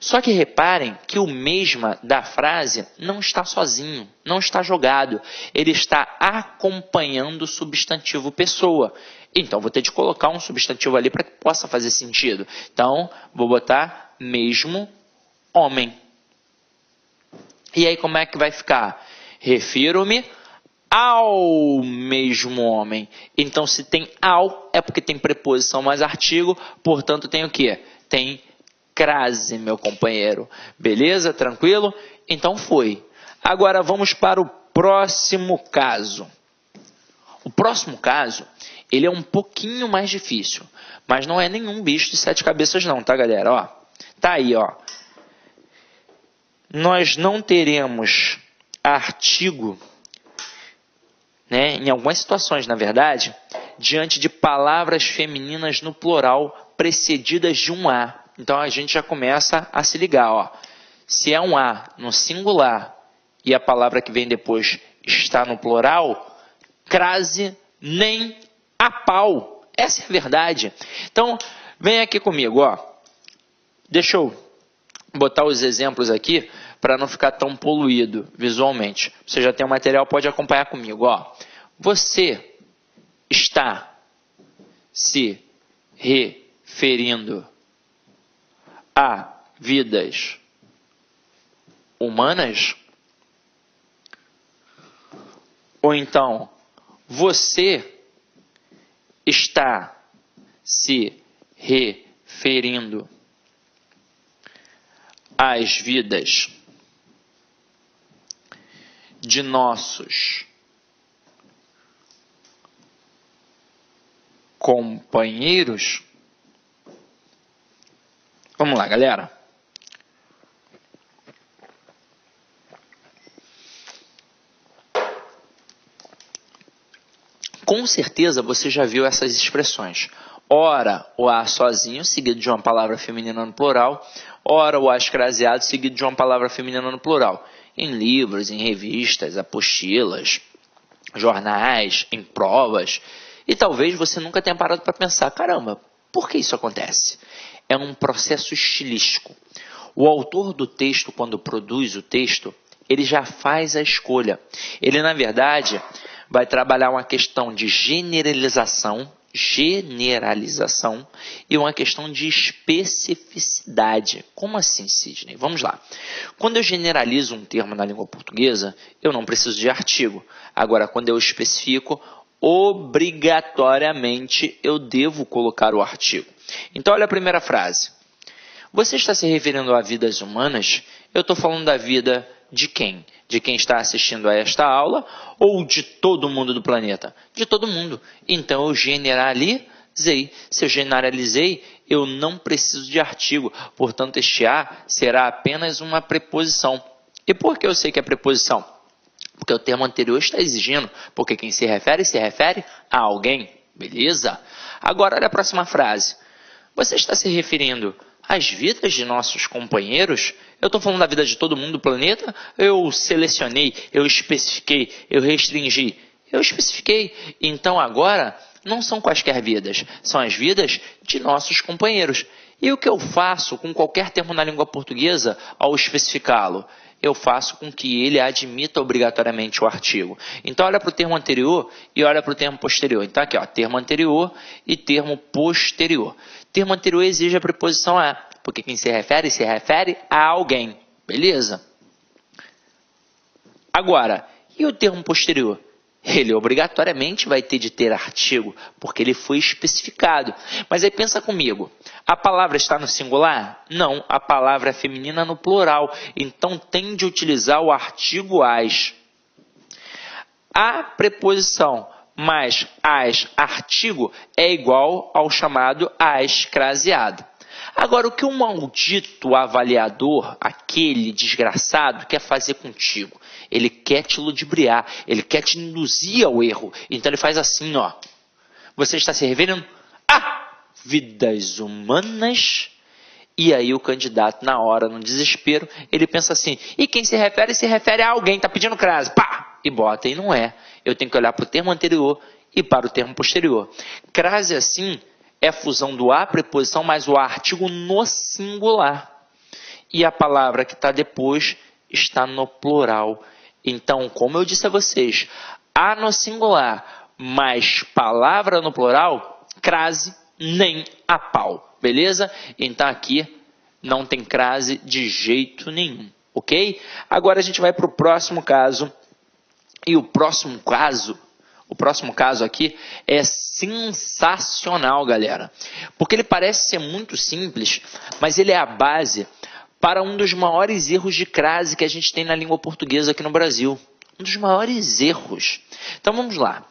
Só que reparem que o mesma da frase não está sozinho, não está jogado. Ele está acompanhando o substantivo pessoa. Então vou ter de colocar um substantivo ali para que possa fazer sentido. Então vou botar mesmo homem. E aí como é que vai ficar? Refiro-me ao mesmo homem. Então se tem ao é porque tem preposição mais artigo, portanto tem o que? Tem crase, meu companheiro. Beleza? Tranquilo? Então foi. Agora vamos para o próximo caso. O próximo caso, ele é um pouquinho mais difícil, mas não é nenhum bicho de sete cabeças não, tá, galera? Ó, tá aí, ó nós não teremos artigo, né, em algumas situações, na verdade, diante de palavras femininas no plural precedidas de um A. Então a gente já começa a se ligar, ó. Se é um A no singular e a palavra que vem depois está no plural, crase nem a pau. Essa é a verdade. Então, vem aqui comigo, ó. Deixa eu botar os exemplos aqui para não ficar tão poluído visualmente. Você já tem o material, pode acompanhar comigo. Ó. Você está se referindo a vidas humanas? Ou então, você está se referindo às vidas de nossos companheiros. Vamos lá, galera. Com certeza você já viu essas expressões. Ora, o A sozinho, seguido de uma palavra feminina no plural. Ora, o A escraseado, seguido de uma palavra feminina no plural em livros, em revistas, apostilas, jornais, em provas. E talvez você nunca tenha parado para pensar: caramba, por que isso acontece? É um processo estilístico. O autor do texto, quando produz o texto, ele já faz a escolha. Ele, na verdade, vai trabalhar uma questão de generalização generalização e uma questão de especificidade. Como assim, Sidney? Vamos lá. Quando eu generalizo um termo na língua portuguesa, eu não preciso de artigo. Agora, quando eu especifico, obrigatoriamente eu devo colocar o artigo. Então, olha a primeira frase. Você está se referindo a vidas humanas? Eu estou falando da vida de quem? De quem está assistindo a esta aula ou de todo mundo do planeta? De todo mundo. Então eu generalizei. Se eu generalizei, eu não preciso de artigo. Portanto, este a será apenas uma preposição. E por que eu sei que é preposição? Porque o termo anterior está exigindo, porque quem se refere se refere a alguém, beleza? Agora olha a próxima frase. Você está se referindo às vidas de nossos companheiros? Eu estou falando da vida de todo mundo do planeta? Eu selecionei, eu especifiquei, eu restringi. Eu especifiquei. Então agora não são quaisquer vidas, são as vidas de nossos companheiros. E o que eu faço com qualquer termo na língua portuguesa ao especificá-lo? Eu faço com que ele admita obrigatoriamente o artigo. Então, olha para o termo anterior e olha para o termo posterior. Então, aqui, ó, termo anterior e termo posterior. Termo anterior exige a preposição a, porque quem se refere se refere a alguém. Beleza? Agora, e o termo posterior? ele obrigatoriamente vai ter de ter artigo, porque ele foi especificado. Mas aí pensa comigo, a palavra está no singular? Não, a palavra é feminina no plural, então tem de utilizar o artigo as. A preposição mais as artigo é igual ao chamado as craseado. Agora, o que um maldito avaliador, aquele desgraçado, quer fazer contigo? Ele quer te ludibriar, ele quer te induzir ao erro. Então ele faz assim, ó. Você está se referindo a vidas humanas. E aí o candidato, na hora, no desespero, ele pensa assim, e quem se refere, se refere a alguém, está pedindo crase, pá! E bota, e não é. Eu tenho que olhar para o termo anterior e para o termo posterior. Crase assim é fusão do a preposição mais o artigo no singular. E a palavra que está depois está no plural. Então, como eu disse a vocês, a no singular mais palavra no plural, crase nem a pau, beleza? Então aqui não tem crase de jeito nenhum, ok? Agora a gente vai para o próximo caso. E o próximo caso, o próximo caso aqui é sensacional, galera. Porque ele parece ser muito simples, mas ele é a base para um dos maiores erros de crase que a gente tem na língua portuguesa aqui no Brasil. Um dos maiores erros. Então vamos lá.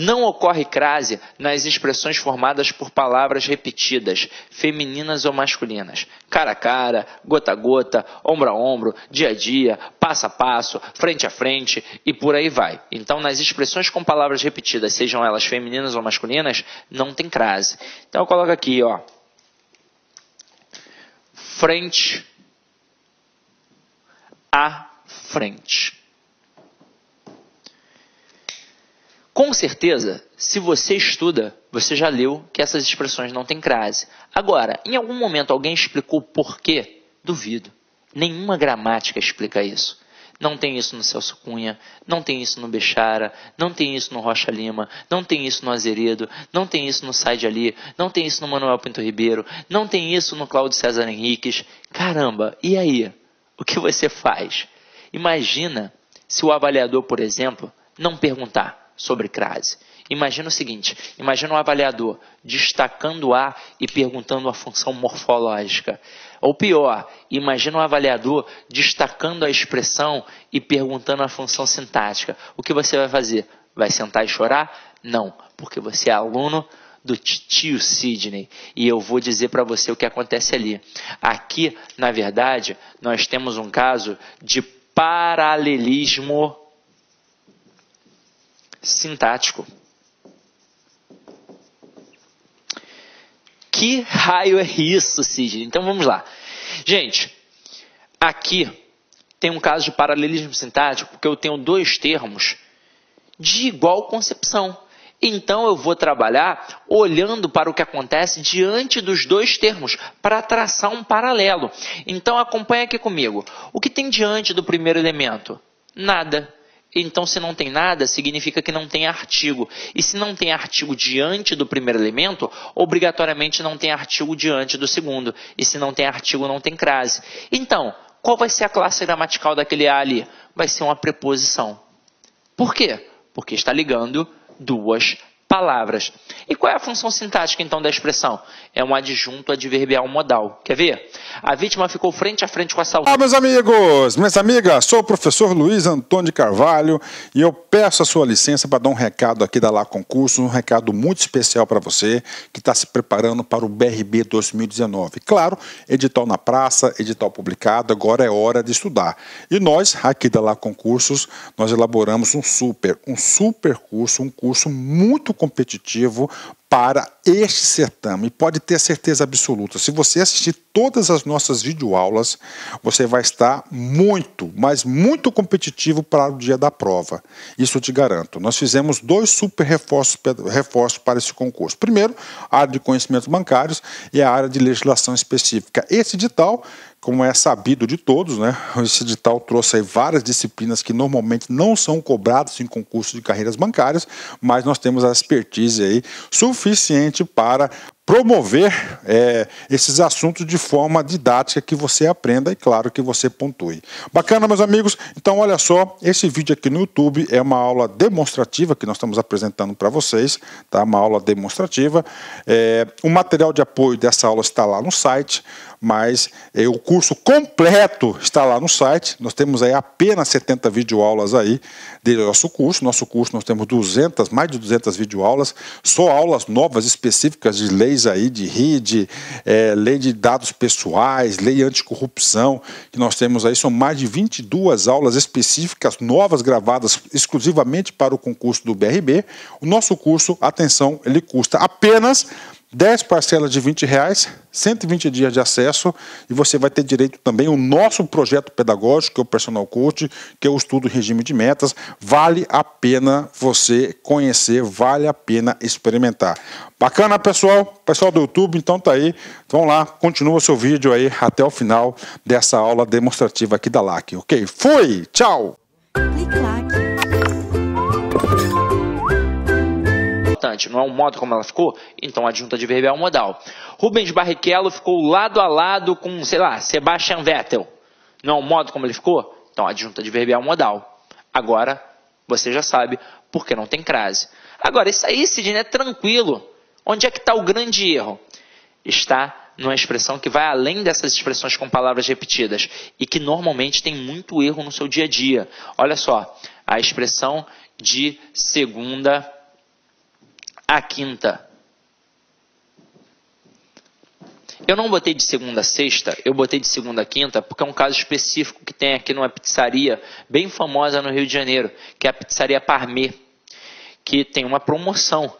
Não ocorre crase nas expressões formadas por palavras repetidas, femininas ou masculinas. Cara a cara, gota a gota, ombro a ombro, dia a dia, passo a passo, frente a frente e por aí vai. Então, nas expressões com palavras repetidas, sejam elas femininas ou masculinas, não tem crase. Então, eu coloco aqui, ó, frente a frente. Com certeza, se você estuda, você já leu que essas expressões não têm crase. Agora, em algum momento alguém explicou por quê? Duvido. Nenhuma gramática explica isso. Não tem isso no Celso Cunha, não tem isso no Bechara, não tem isso no Rocha Lima, não tem isso no Azeredo, não tem isso no Said Ali, não tem isso no Manuel Pinto Ribeiro, não tem isso no Cláudio César Henriques. Caramba, e aí? O que você faz? Imagina se o avaliador, por exemplo, não perguntar sobre crase. Imagina o seguinte: imagina um avaliador destacando A e perguntando a função morfológica. Ou pior, imagina um avaliador destacando a expressão e perguntando a função sintática. O que você vai fazer? Vai sentar e chorar? Não, porque você é aluno do tio Sidney e eu vou dizer para você o que acontece ali. Aqui, na verdade, nós temos um caso de paralelismo sintático. Que raio é isso, Sidney? Então vamos lá. Gente, aqui tem um caso de paralelismo sintático, porque eu tenho dois termos de igual concepção. Então eu vou trabalhar olhando para o que acontece diante dos dois termos, para traçar um paralelo. Então acompanha aqui comigo. O que tem diante do primeiro elemento? Nada. Então, se não tem nada, significa que não tem artigo. E se não tem artigo diante do primeiro elemento, obrigatoriamente não tem artigo diante do segundo. E se não tem artigo, não tem crase. Então, qual vai ser a classe gramatical daquele A ali? Vai ser uma preposição. Por quê? Porque está ligando duas palavras. E qual é a função sintática então da expressão? É um adjunto adverbial modal. Quer ver? A vítima ficou frente a frente com a saúde. Olá, meus amigos, minhas amigas, sou o professor Luiz Antônio de Carvalho e eu peço a sua licença para dar um recado aqui da Lá Concurso, um recado muito especial para você que está se preparando para o BRB 2019. Claro, edital na praça, edital publicado, agora é hora de estudar. E nós, aqui da Lá Concursos, nós elaboramos um super, um super curso, um curso muito competitivo para este certame. E pode ter certeza absoluta, se você assistir todas as nossas videoaulas, você vai estar muito, mas muito competitivo para o dia da prova. Isso eu te garanto. Nós fizemos dois super reforços, reforços para esse concurso. Primeiro, a área de conhecimentos bancários e a área de legislação específica. Esse edital como é sabido de todos, né, esse edital trouxe várias disciplinas que normalmente não são cobradas em concursos de carreiras bancárias, mas nós temos a expertise aí suficiente para promover é, esses assuntos de forma didática que você aprenda e, claro, que você pontue. Bacana, meus amigos? Então, olha só, esse vídeo aqui no YouTube é uma aula demonstrativa que nós estamos apresentando para vocês, tá? Uma aula demonstrativa. É, o material de apoio dessa aula está lá no site, mas é, o curso completo está lá no site. Nós temos aí apenas 70 videoaulas aí do nosso curso. Nosso curso nós temos 200, mais de 200 videoaulas, só aulas novas específicas de leis aí de RID, é, lei de dados pessoais, lei anticorrupção, que nós temos aí, são mais de 22 aulas específicas novas gravadas exclusivamente para o concurso do BRB. O nosso curso, atenção, ele custa apenas 10 parcelas de 20 reais, 120 dias de acesso e você vai ter direito também ao nosso projeto pedagógico, que é o Personal Coach, que é o estudo regime de metas. Vale a pena você conhecer, vale a pena experimentar. Bacana, pessoal? Pessoal do YouTube, então tá aí. Vamos lá, continua o seu vídeo aí até o final dessa aula demonstrativa aqui da LAC, ok? Fui! Tchau! Clique não é um modo como ela ficou? Então adjunta adverbial modal. Rubens Barrichello ficou lado a lado com, sei lá, Sebastian Vettel. Não é um modo como ele ficou? Então adjunta adverbial modal. Agora, você já sabe porque não tem crase. Agora, isso aí, Sidney, é tranquilo. Onde é que está o grande erro? Está numa expressão que vai além dessas expressões com palavras repetidas e que normalmente tem muito erro no seu dia a dia. Olha só, a expressão de segunda a quinta. Eu não botei de segunda a sexta, eu botei de segunda a quinta, porque é um caso específico que tem aqui numa pizzaria bem famosa no Rio de Janeiro, que é a pizzaria Parmê, que tem uma promoção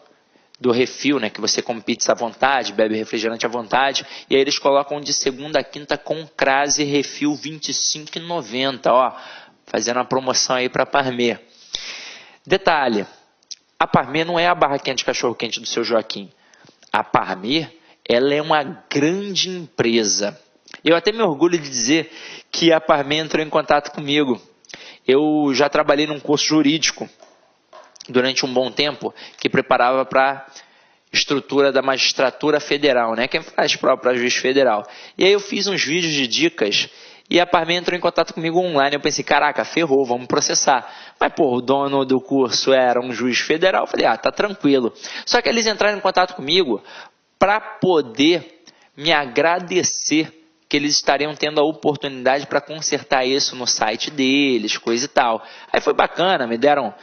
do refil, né, que você come pizza à vontade, bebe refrigerante à vontade, e aí eles colocam de segunda a quinta com crase refil R$ 25,90, ó, fazendo uma promoção aí para Parmê. Detalhe, a Parmê não é a barraquinha de cachorro-quente do seu Joaquim. A Parmê, ela é uma grande empresa. Eu até me orgulho de dizer que a Parmê entrou em contato comigo. Eu já trabalhei num curso jurídico durante um bom tempo que preparava para estrutura da magistratura federal, né? Quem faz prova para juiz federal. E aí eu fiz uns vídeos de dicas e a Parme entrou em contato comigo online. Eu pensei, caraca, ferrou, vamos processar. Mas, pô, o dono do curso era um juiz federal. Eu falei, ah, tá tranquilo. Só que eles entraram em contato comigo para poder me agradecer que eles estariam tendo a oportunidade para consertar isso no site deles, coisa e tal. Aí foi bacana, me deram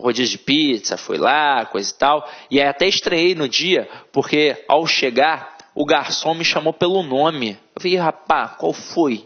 rodízio de pizza, fui lá, coisa e tal. E aí até estreiei no dia, porque ao chegar, o garçom me chamou pelo nome. Eu falei, rapaz, qual foi?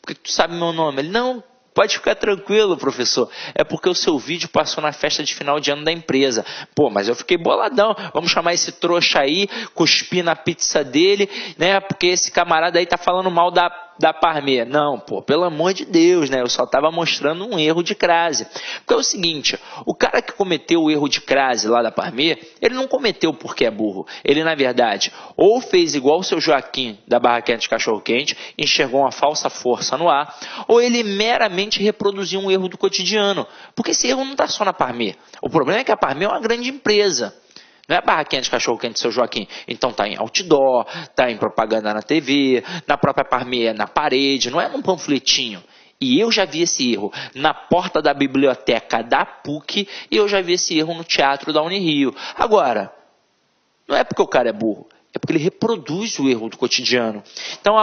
Por que tu sabe meu nome? Ele, não, Pode ficar tranquilo, professor. É porque o seu vídeo passou na festa de final de ano da empresa. Pô, mas eu fiquei boladão. Vamos chamar esse trouxa aí, cuspir na pizza dele, né? Porque esse camarada aí tá falando mal da da Parmê. Não, pô, pelo amor de Deus, né? Eu só estava mostrando um erro de crase. Porque é o seguinte, o cara que cometeu o erro de crase lá da Parmê, ele não cometeu porque é burro. Ele, na verdade, ou fez igual o seu Joaquim da Barraquinha de Cachorro Quente, enxergou uma falsa força no ar, ou ele meramente reproduziu um erro do cotidiano. Porque esse erro não está só na Parmê. O problema é que a Parmê é uma grande empresa. Não é barraquinha de cachorro quente, seu Joaquim. Então tá em outdoor, tá em propaganda na TV, na própria parmeia, na parede, não é num panfletinho. E eu já vi esse erro na porta da biblioteca da PUC e eu já vi esse erro no teatro da Unirio. Agora, não é porque o cara é burro, é porque ele reproduz o erro do cotidiano. Então,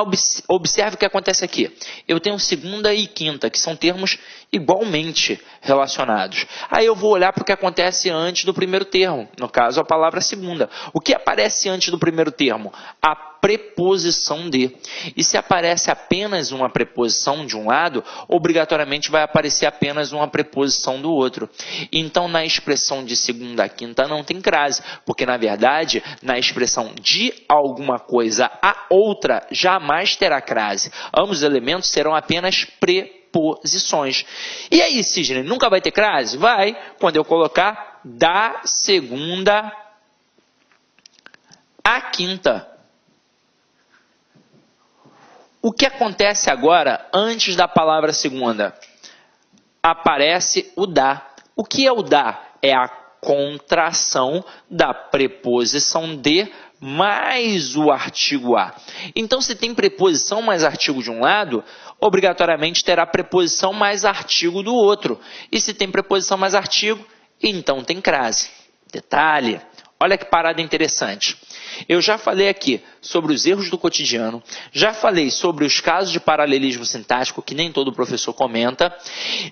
observe o que acontece aqui. Eu tenho segunda e quinta, que são termos igualmente relacionados. Aí eu vou olhar para o que acontece antes do primeiro termo, no caso, a palavra segunda. O que aparece antes do primeiro termo? A preposição de. E se aparece apenas uma preposição de um lado, obrigatoriamente vai aparecer apenas uma preposição do outro. Então, na expressão de segunda a quinta não tem crase, porque na verdade, na expressão de alguma coisa a outra jamais terá crase. Ambos os elementos serão apenas preposições posições. E aí, Sidney, nunca vai ter crase? Vai, quando eu colocar da segunda à quinta. O que acontece agora antes da palavra segunda? Aparece o da. O que é o da? É a contração da preposição de mais o artigo a. Então, se tem preposição mais artigo de um lado, obrigatoriamente terá preposição mais artigo do outro. E se tem preposição mais artigo, então tem crase. Detalhe, olha que parada interessante. Eu já falei aqui sobre os erros do cotidiano, já falei sobre os casos de paralelismo sintático que nem todo professor comenta,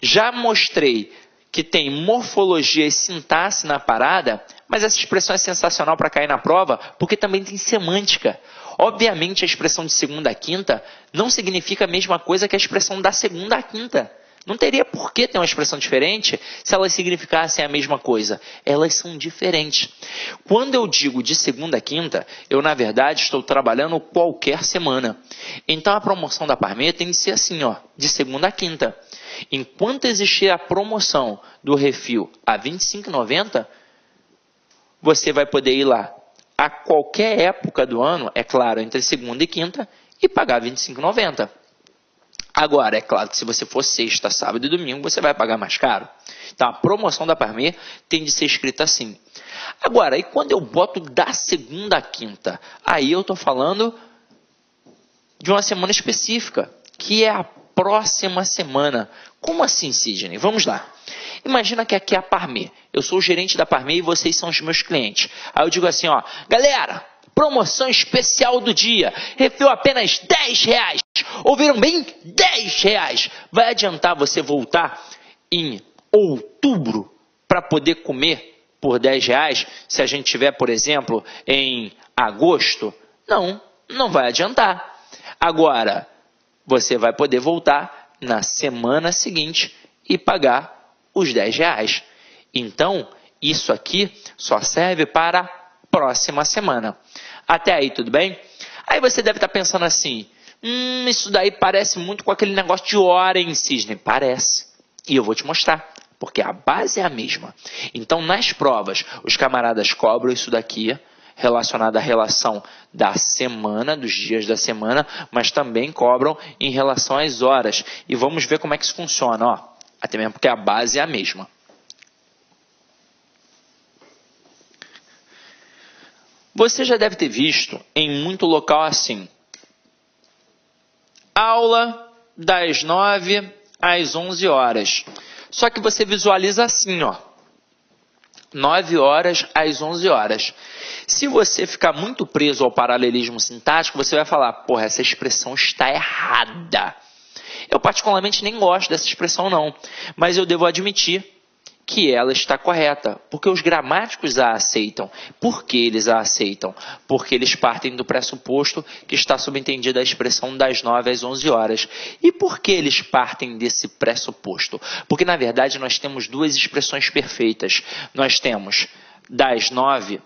já mostrei que tem morfologia e sintaxe na parada, mas essa expressão é sensacional para cair na prova, porque também tem semântica. Obviamente, a expressão de segunda a quinta não significa a mesma coisa que a expressão da segunda a quinta. Não teria por que ter uma expressão diferente se elas significassem a mesma coisa. Elas são diferentes. Quando eu digo de segunda a quinta, eu na verdade estou trabalhando qualquer semana. Então a promoção da Parme tem de ser assim, ó, de segunda a quinta. Enquanto existir a promoção do refil a R$ 25,90, você vai poder ir lá a qualquer época do ano, é claro, entre segunda e quinta, e pagar R$ 25,90. Agora, é claro que se você for sexta, sábado e domingo, você vai pagar mais caro. Então, a promoção da Parme tem de ser escrita assim. Agora, e quando eu boto da segunda à quinta? Aí eu estou falando de uma semana específica, que é a próxima semana. Como assim, Sidney? Vamos lá. Imagina que aqui é a Parme. Eu sou o gerente da Parme e vocês são os meus clientes. Aí eu digo assim, ó, galera, promoção especial do dia. Refil apenas 10 reais. Ouviram bem? 10 reais. Vai adiantar você voltar em outubro para poder comer por 10 reais se a gente tiver, por exemplo, em agosto? Não, não vai adiantar. Agora, você vai poder voltar na semana seguinte e pagar os 10 reais. Então, isso aqui só serve para próxima semana. Até aí, tudo bem? Aí você deve estar pensando assim: hum, isso daí parece muito com aquele negócio de hora em cisne. Parece. E eu vou te mostrar. Porque a base é a mesma. Então, nas provas, os camaradas cobram isso daqui relacionada à relação da semana, dos dias da semana, mas também cobram em relação às horas. E vamos ver como é que isso funciona, ó. Até mesmo porque a base é a mesma. Você já deve ter visto em muito local assim. Aula das 9 às 11 horas. Só que você visualiza assim, ó. 9 horas às 11 horas. Se você ficar muito preso ao paralelismo sintático, você vai falar, porra, essa expressão está errada. Eu particularmente nem gosto dessa expressão não, mas eu devo admitir que ela está correta, porque os gramáticos a aceitam. Por que eles a aceitam? Porque eles partem do pressuposto que está subentendida a expressão das 9 às 11 horas. E por que eles partem desse pressuposto? Porque na verdade nós temos duas expressões perfeitas. Nós temos das 9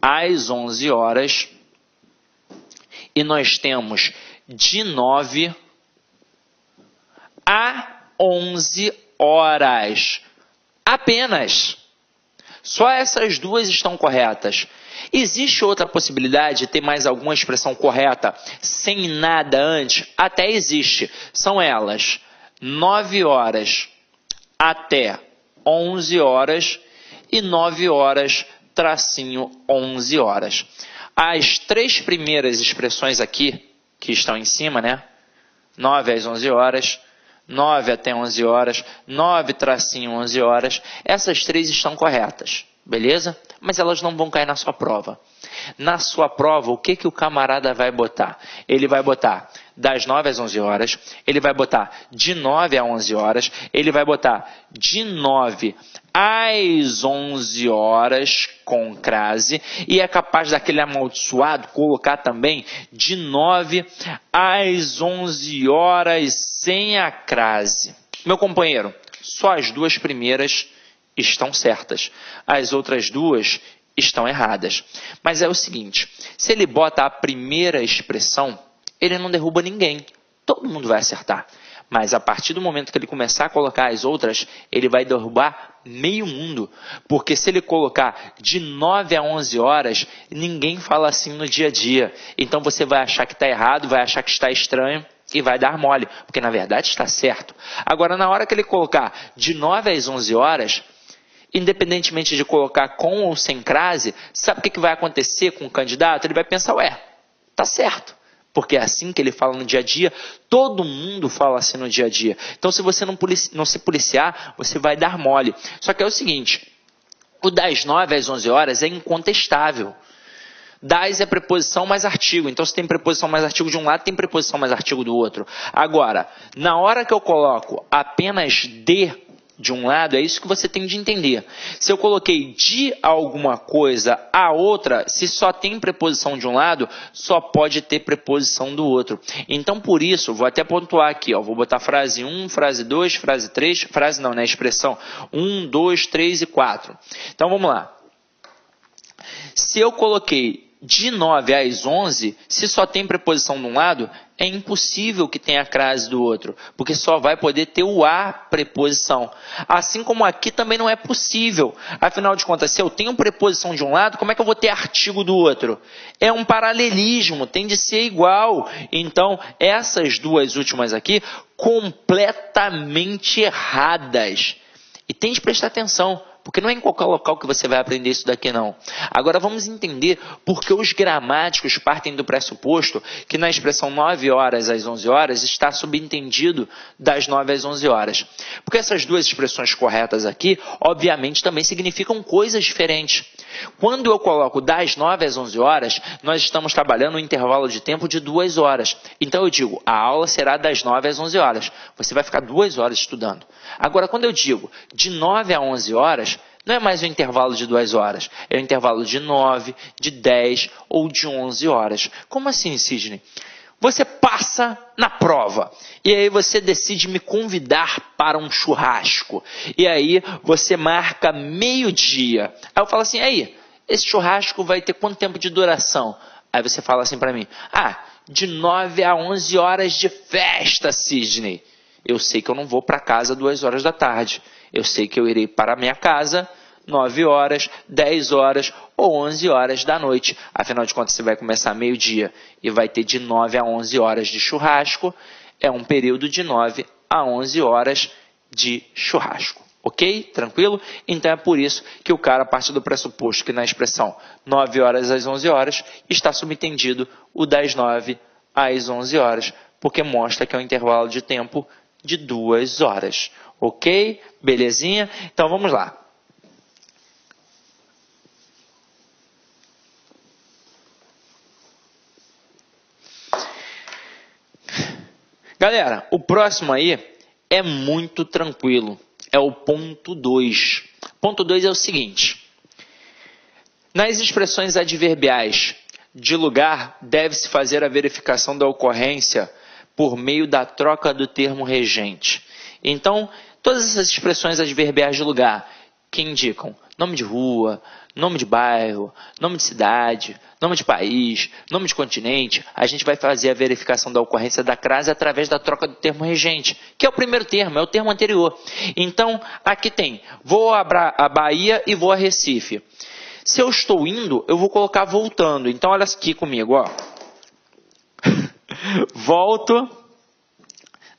às 11 horas e nós temos de 9 a 11 horas. Apenas. Só essas duas estão corretas. Existe outra possibilidade de ter mais alguma expressão correta sem nada antes? Até existe. São elas: 9 horas até 11 horas e 9 horas tracinho 11 horas. As três primeiras expressões aqui, que estão em cima, né? 9 às 11 horas, 9 até 11 horas, 9 tracinho 11 horas. Essas três estão corretas, beleza? Mas elas não vão cair na sua prova. Na sua prova, o que, que o camarada vai botar? Ele vai botar das 9 às 11 horas, ele vai botar de 9 a 11 horas, ele vai botar de 9 às 11 horas com crase e é capaz daquele amaldiçoado colocar também de 9 às 11 horas sem a crase. Meu companheiro, só as duas primeiras estão certas. As outras duas estão erradas. Mas é o seguinte: se ele bota a primeira expressão, ele não derruba ninguém. Todo mundo vai acertar. Mas a partir do momento que ele começar a colocar as outras, ele vai derrubar meio mundo. Porque se ele colocar de 9 a 11 horas, ninguém fala assim no dia a dia. Então você vai achar que está errado, vai achar que está estranho e vai dar mole. Porque na verdade está certo. Agora, na hora que ele colocar de 9 às 11 horas, independentemente de colocar com ou sem crase, sabe o que vai acontecer com o candidato? Ele vai pensar, ué, tá certo porque é assim que ele fala no dia a dia, todo mundo fala assim no dia a dia. Então, se você não, não se policiar, você vai dar mole. Só que é o seguinte: o das 9 às 11 horas é incontestável. Das é preposição mais artigo. Então, se tem preposição mais artigo de um lado, tem preposição mais artigo do outro. Agora, na hora que eu coloco apenas de de um lado, é isso que você tem de entender. Se eu coloquei de alguma coisa a outra, se só tem preposição de um lado, só pode ter preposição do outro. Então, por isso, vou até pontuar aqui, ó, vou botar frase 1, frase 2, frase 3, frase não, né, expressão 1, 2, 3 e 4. Então, vamos lá. Se eu coloquei de 9 às 11, se só tem preposição de um lado, é impossível que tenha crase do outro, porque só vai poder ter o a preposição. Assim como aqui também não é possível. Afinal de contas, se eu tenho preposição de um lado, como é que eu vou ter artigo do outro? É um paralelismo, tem de ser igual. Então, essas duas últimas aqui, completamente erradas. E tem de prestar atenção. Porque não é em qualquer local que você vai aprender isso daqui, não. Agora vamos entender por que os gramáticos partem do pressuposto que na expressão 9 horas às 11 horas está subentendido das 9 às 11 horas. Porque essas duas expressões corretas aqui, obviamente, também significam coisas diferentes. Quando eu coloco das 9 às 11 horas, nós estamos trabalhando um intervalo de tempo de duas horas. Então eu digo, a aula será das 9 às 11 horas. Você vai ficar duas horas estudando. Agora, quando eu digo de 9 a 11 horas, não é mais um intervalo de duas horas, é um intervalo de 9, de 10 ou de 11 horas. Como assim, Sidney? Você passa na prova e aí você decide me convidar para um churrasco. E aí você marca meio-dia. Aí eu falo assim: aí, esse churrasco vai ter quanto tempo de duração? Aí você fala assim para mim: ah, de 9 a 11 horas de festa, Sidney eu sei que eu não vou para casa duas horas da tarde. Eu sei que eu irei para a minha casa 9 horas, 10 horas ou 11 horas da noite. Afinal de contas, você vai começar meio-dia e vai ter de 9 a 11 horas de churrasco. É um período de 9 a 11 horas de churrasco. Ok? Tranquilo? Então é por isso que o cara parte do pressuposto que na expressão 9 horas às 11 horas está subentendido o das 9 às 11 horas, porque mostra que é um intervalo de tempo de duas horas. Ok? Belezinha? Então vamos lá. Galera, o próximo aí é muito tranquilo. É o ponto 2. Ponto 2 é o seguinte: nas expressões adverbiais de lugar, deve-se fazer a verificação da ocorrência por meio da troca do termo regente. Então, todas essas expressões adverbiais de lugar que indicam nome de rua, nome de bairro, nome de cidade, nome de país, nome de continente, a gente vai fazer a verificação da ocorrência da crase através da troca do termo regente, que é o primeiro termo, é o termo anterior. Então, aqui tem, vou a Bahia e vou a Recife. Se eu estou indo, eu vou colocar voltando. Então, olha aqui comigo, ó. volto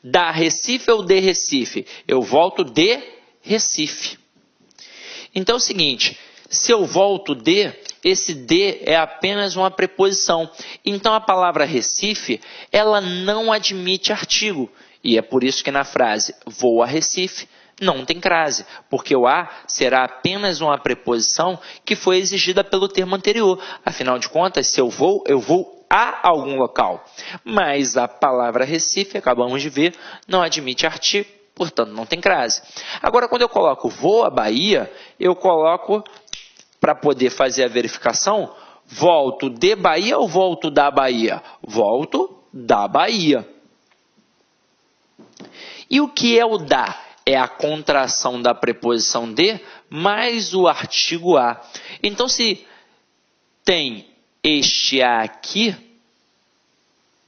da Recife ou de Recife? Eu volto de Recife. Então é o seguinte, se eu volto de, esse de é apenas uma preposição. Então a palavra Recife, ela não admite artigo. E é por isso que na frase vou a Recife, não tem crase, porque o a será apenas uma preposição que foi exigida pelo termo anterior. Afinal de contas, se eu vou, eu vou a algum local. Mas a palavra Recife, acabamos de ver, não admite artigo, portanto não tem crase. Agora, quando eu coloco vou a Bahia, eu coloco, para poder fazer a verificação, volto de Bahia ou volto da Bahia? Volto da Bahia. E o que é o da? é a contração da preposição de mais o artigo a. Então, se tem este a aqui,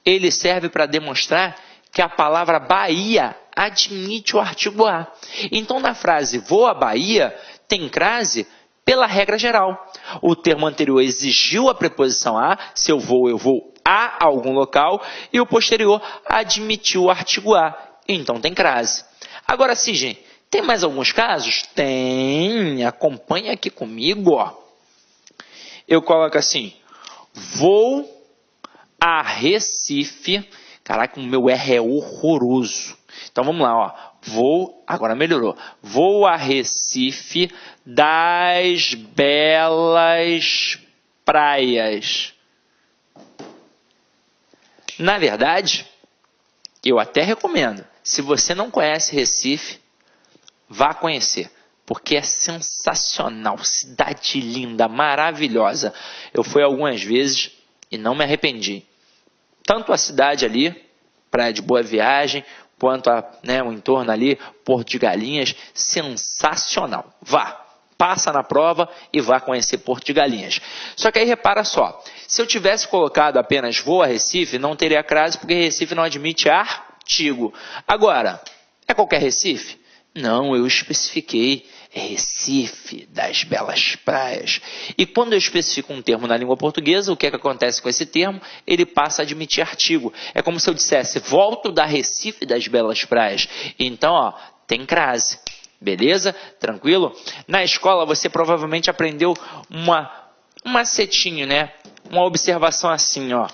ele serve para demonstrar que a palavra Bahia admite o artigo a. Então, na frase vou à Bahia, tem crase pela regra geral. O termo anterior exigiu a preposição a, se eu vou, eu vou a algum local, e o posterior admitiu o artigo a. Então tem crase. Agora sim, gente, tem mais alguns casos? Tem. Acompanha aqui comigo, ó. Eu coloco assim: vou a Recife. Caraca, o meu R é horroroso. Então vamos lá, ó. Vou, agora melhorou. Vou a Recife das belas praias. Na verdade, eu até recomendo. Se você não conhece Recife, vá conhecer, porque é sensacional, cidade linda, maravilhosa. Eu fui algumas vezes e não me arrependi. Tanto a cidade ali, Praia de Boa Viagem, quanto a, né, o entorno ali, Porto de Galinhas, sensacional. Vá, passa na prova e vá conhecer Porto de Galinhas. Só que aí repara só, se eu tivesse colocado apenas voo a Recife, não teria crase, porque Recife não admite ar artigo. Agora, é qualquer Recife? Não, eu especifiquei. É Recife das belas praias. E quando eu especifico um termo na língua portuguesa, o que, é que acontece com esse termo? Ele passa a admitir artigo. É como se eu dissesse, volto da Recife das belas praias. Então, ó, tem crase. Beleza? Tranquilo? Na escola você provavelmente aprendeu uma, um macetinho, né? Uma observação assim, ó.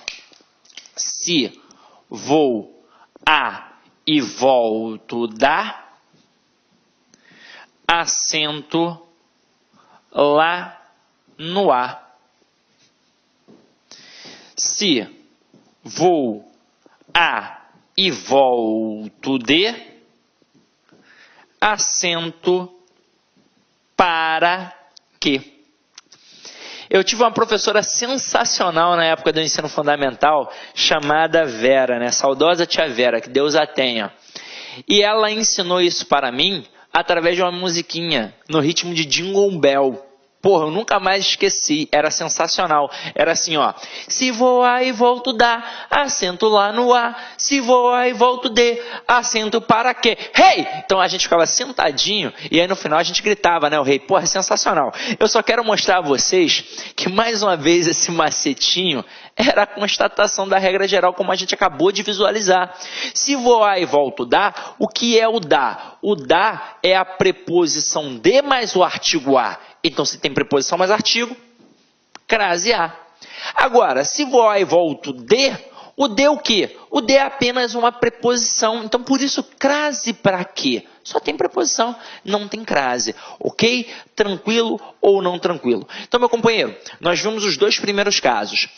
Se vou a e volto da, acento lá no A. Se vou a e volto de, acento para que. Eu tive uma professora sensacional na época do ensino fundamental, chamada Vera, né? Saudosa tia Vera, que Deus a tenha. E ela ensinou isso para mim através de uma musiquinha, no ritmo de Jingle Bell. Porra, eu nunca mais esqueci. Era sensacional. Era assim, ó. Se voar e volto dar, assento lá no ar. Se voar e volto de, assento para quê? Rei! Hey! Então a gente ficava sentadinho e aí no final a gente gritava, né? O rei, porra, sensacional. Eu só quero mostrar a vocês que mais uma vez esse macetinho era a constatação da regra geral, como a gente acabou de visualizar. Se voar e volto dar, o que é o dar? O dar é a preposição de mais o artigo a. Então, se tem preposição mais artigo, crase A. Agora, se voar e volto de, o de o quê? O de é apenas uma preposição. Então, por isso, crase para quê? Só tem preposição, não tem crase. Ok? Tranquilo ou não tranquilo? Então, meu companheiro, nós vimos os dois primeiros casos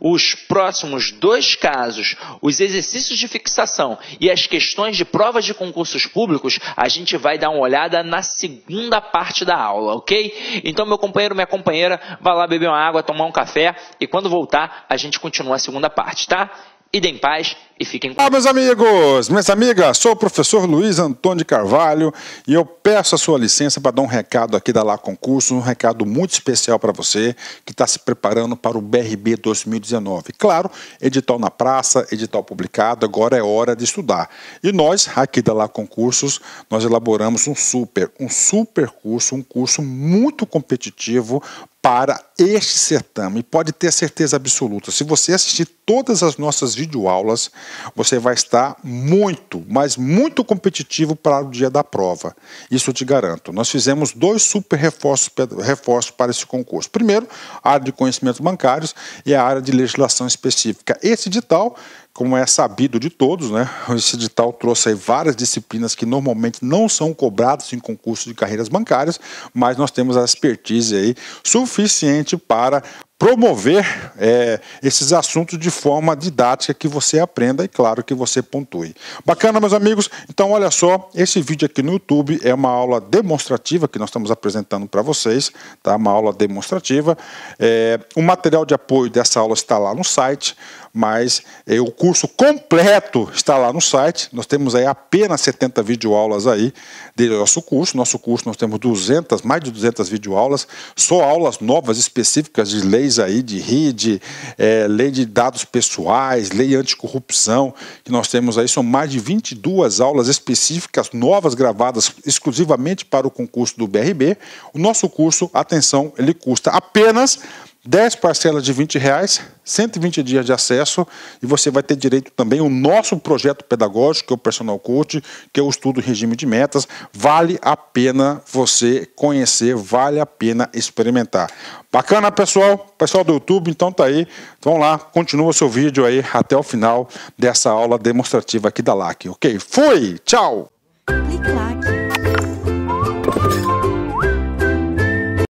os próximos dois casos, os exercícios de fixação e as questões de provas de concursos públicos, a gente vai dar uma olhada na segunda parte da aula, ok? Então, meu companheiro, minha companheira, vá lá beber uma água, tomar um café e quando voltar, a gente continua a segunda parte, tá? Idem em paz e fiquem com Olá, meus amigos, minhas amigas, sou o professor Luiz Antônio de Carvalho e eu peço a sua licença para dar um recado aqui da Lá Concurso, um recado muito especial para você que está se preparando para o BRB 2019. Claro, edital na praça, edital publicado, agora é hora de estudar. E nós, aqui da Lá Concursos, nós elaboramos um super, um super curso, um curso muito competitivo para este certame. Pode ter certeza absoluta. Se você assistir todas as nossas videoaulas, você vai estar muito, mas muito competitivo para o dia da prova. Isso eu te garanto. Nós fizemos dois super reforços, reforços para esse concurso. Primeiro, a área de conhecimentos bancários e a área de legislação específica. Esse edital como é sabido de todos, né, esse edital trouxe várias disciplinas que normalmente não são cobradas em concursos de carreiras bancárias, mas nós temos a expertise aí suficiente para promover é, esses assuntos de forma didática que você aprenda e claro que você pontue. Bacana, meus amigos? Então, olha só, esse vídeo aqui no YouTube é uma aula demonstrativa que nós estamos apresentando para vocês, tá? Uma aula demonstrativa. É, o material de apoio dessa aula está lá no site mas é, o curso completo está lá no site. Nós temos aí apenas 70 videoaulas aí do nosso curso. Nosso curso nós temos 200, mais de 200 videoaulas, só aulas novas específicas de leis aí de RID, é, lei de dados pessoais, lei anticorrupção, que nós temos aí são mais de 22 aulas específicas novas gravadas exclusivamente para o concurso do BRB. O nosso curso, atenção, ele custa apenas 10 parcelas de 20 reais, 120 dias de acesso e você vai ter direito também ao nosso projeto pedagógico, que é o Personal Coach, que é o estudo regime de metas. Vale a pena você conhecer, vale a pena experimentar. Bacana, pessoal? Pessoal do YouTube, então tá aí. Vamos lá, continua seu vídeo aí até o final dessa aula demonstrativa aqui da LAC, ok? Fui! Tchau! Clique lá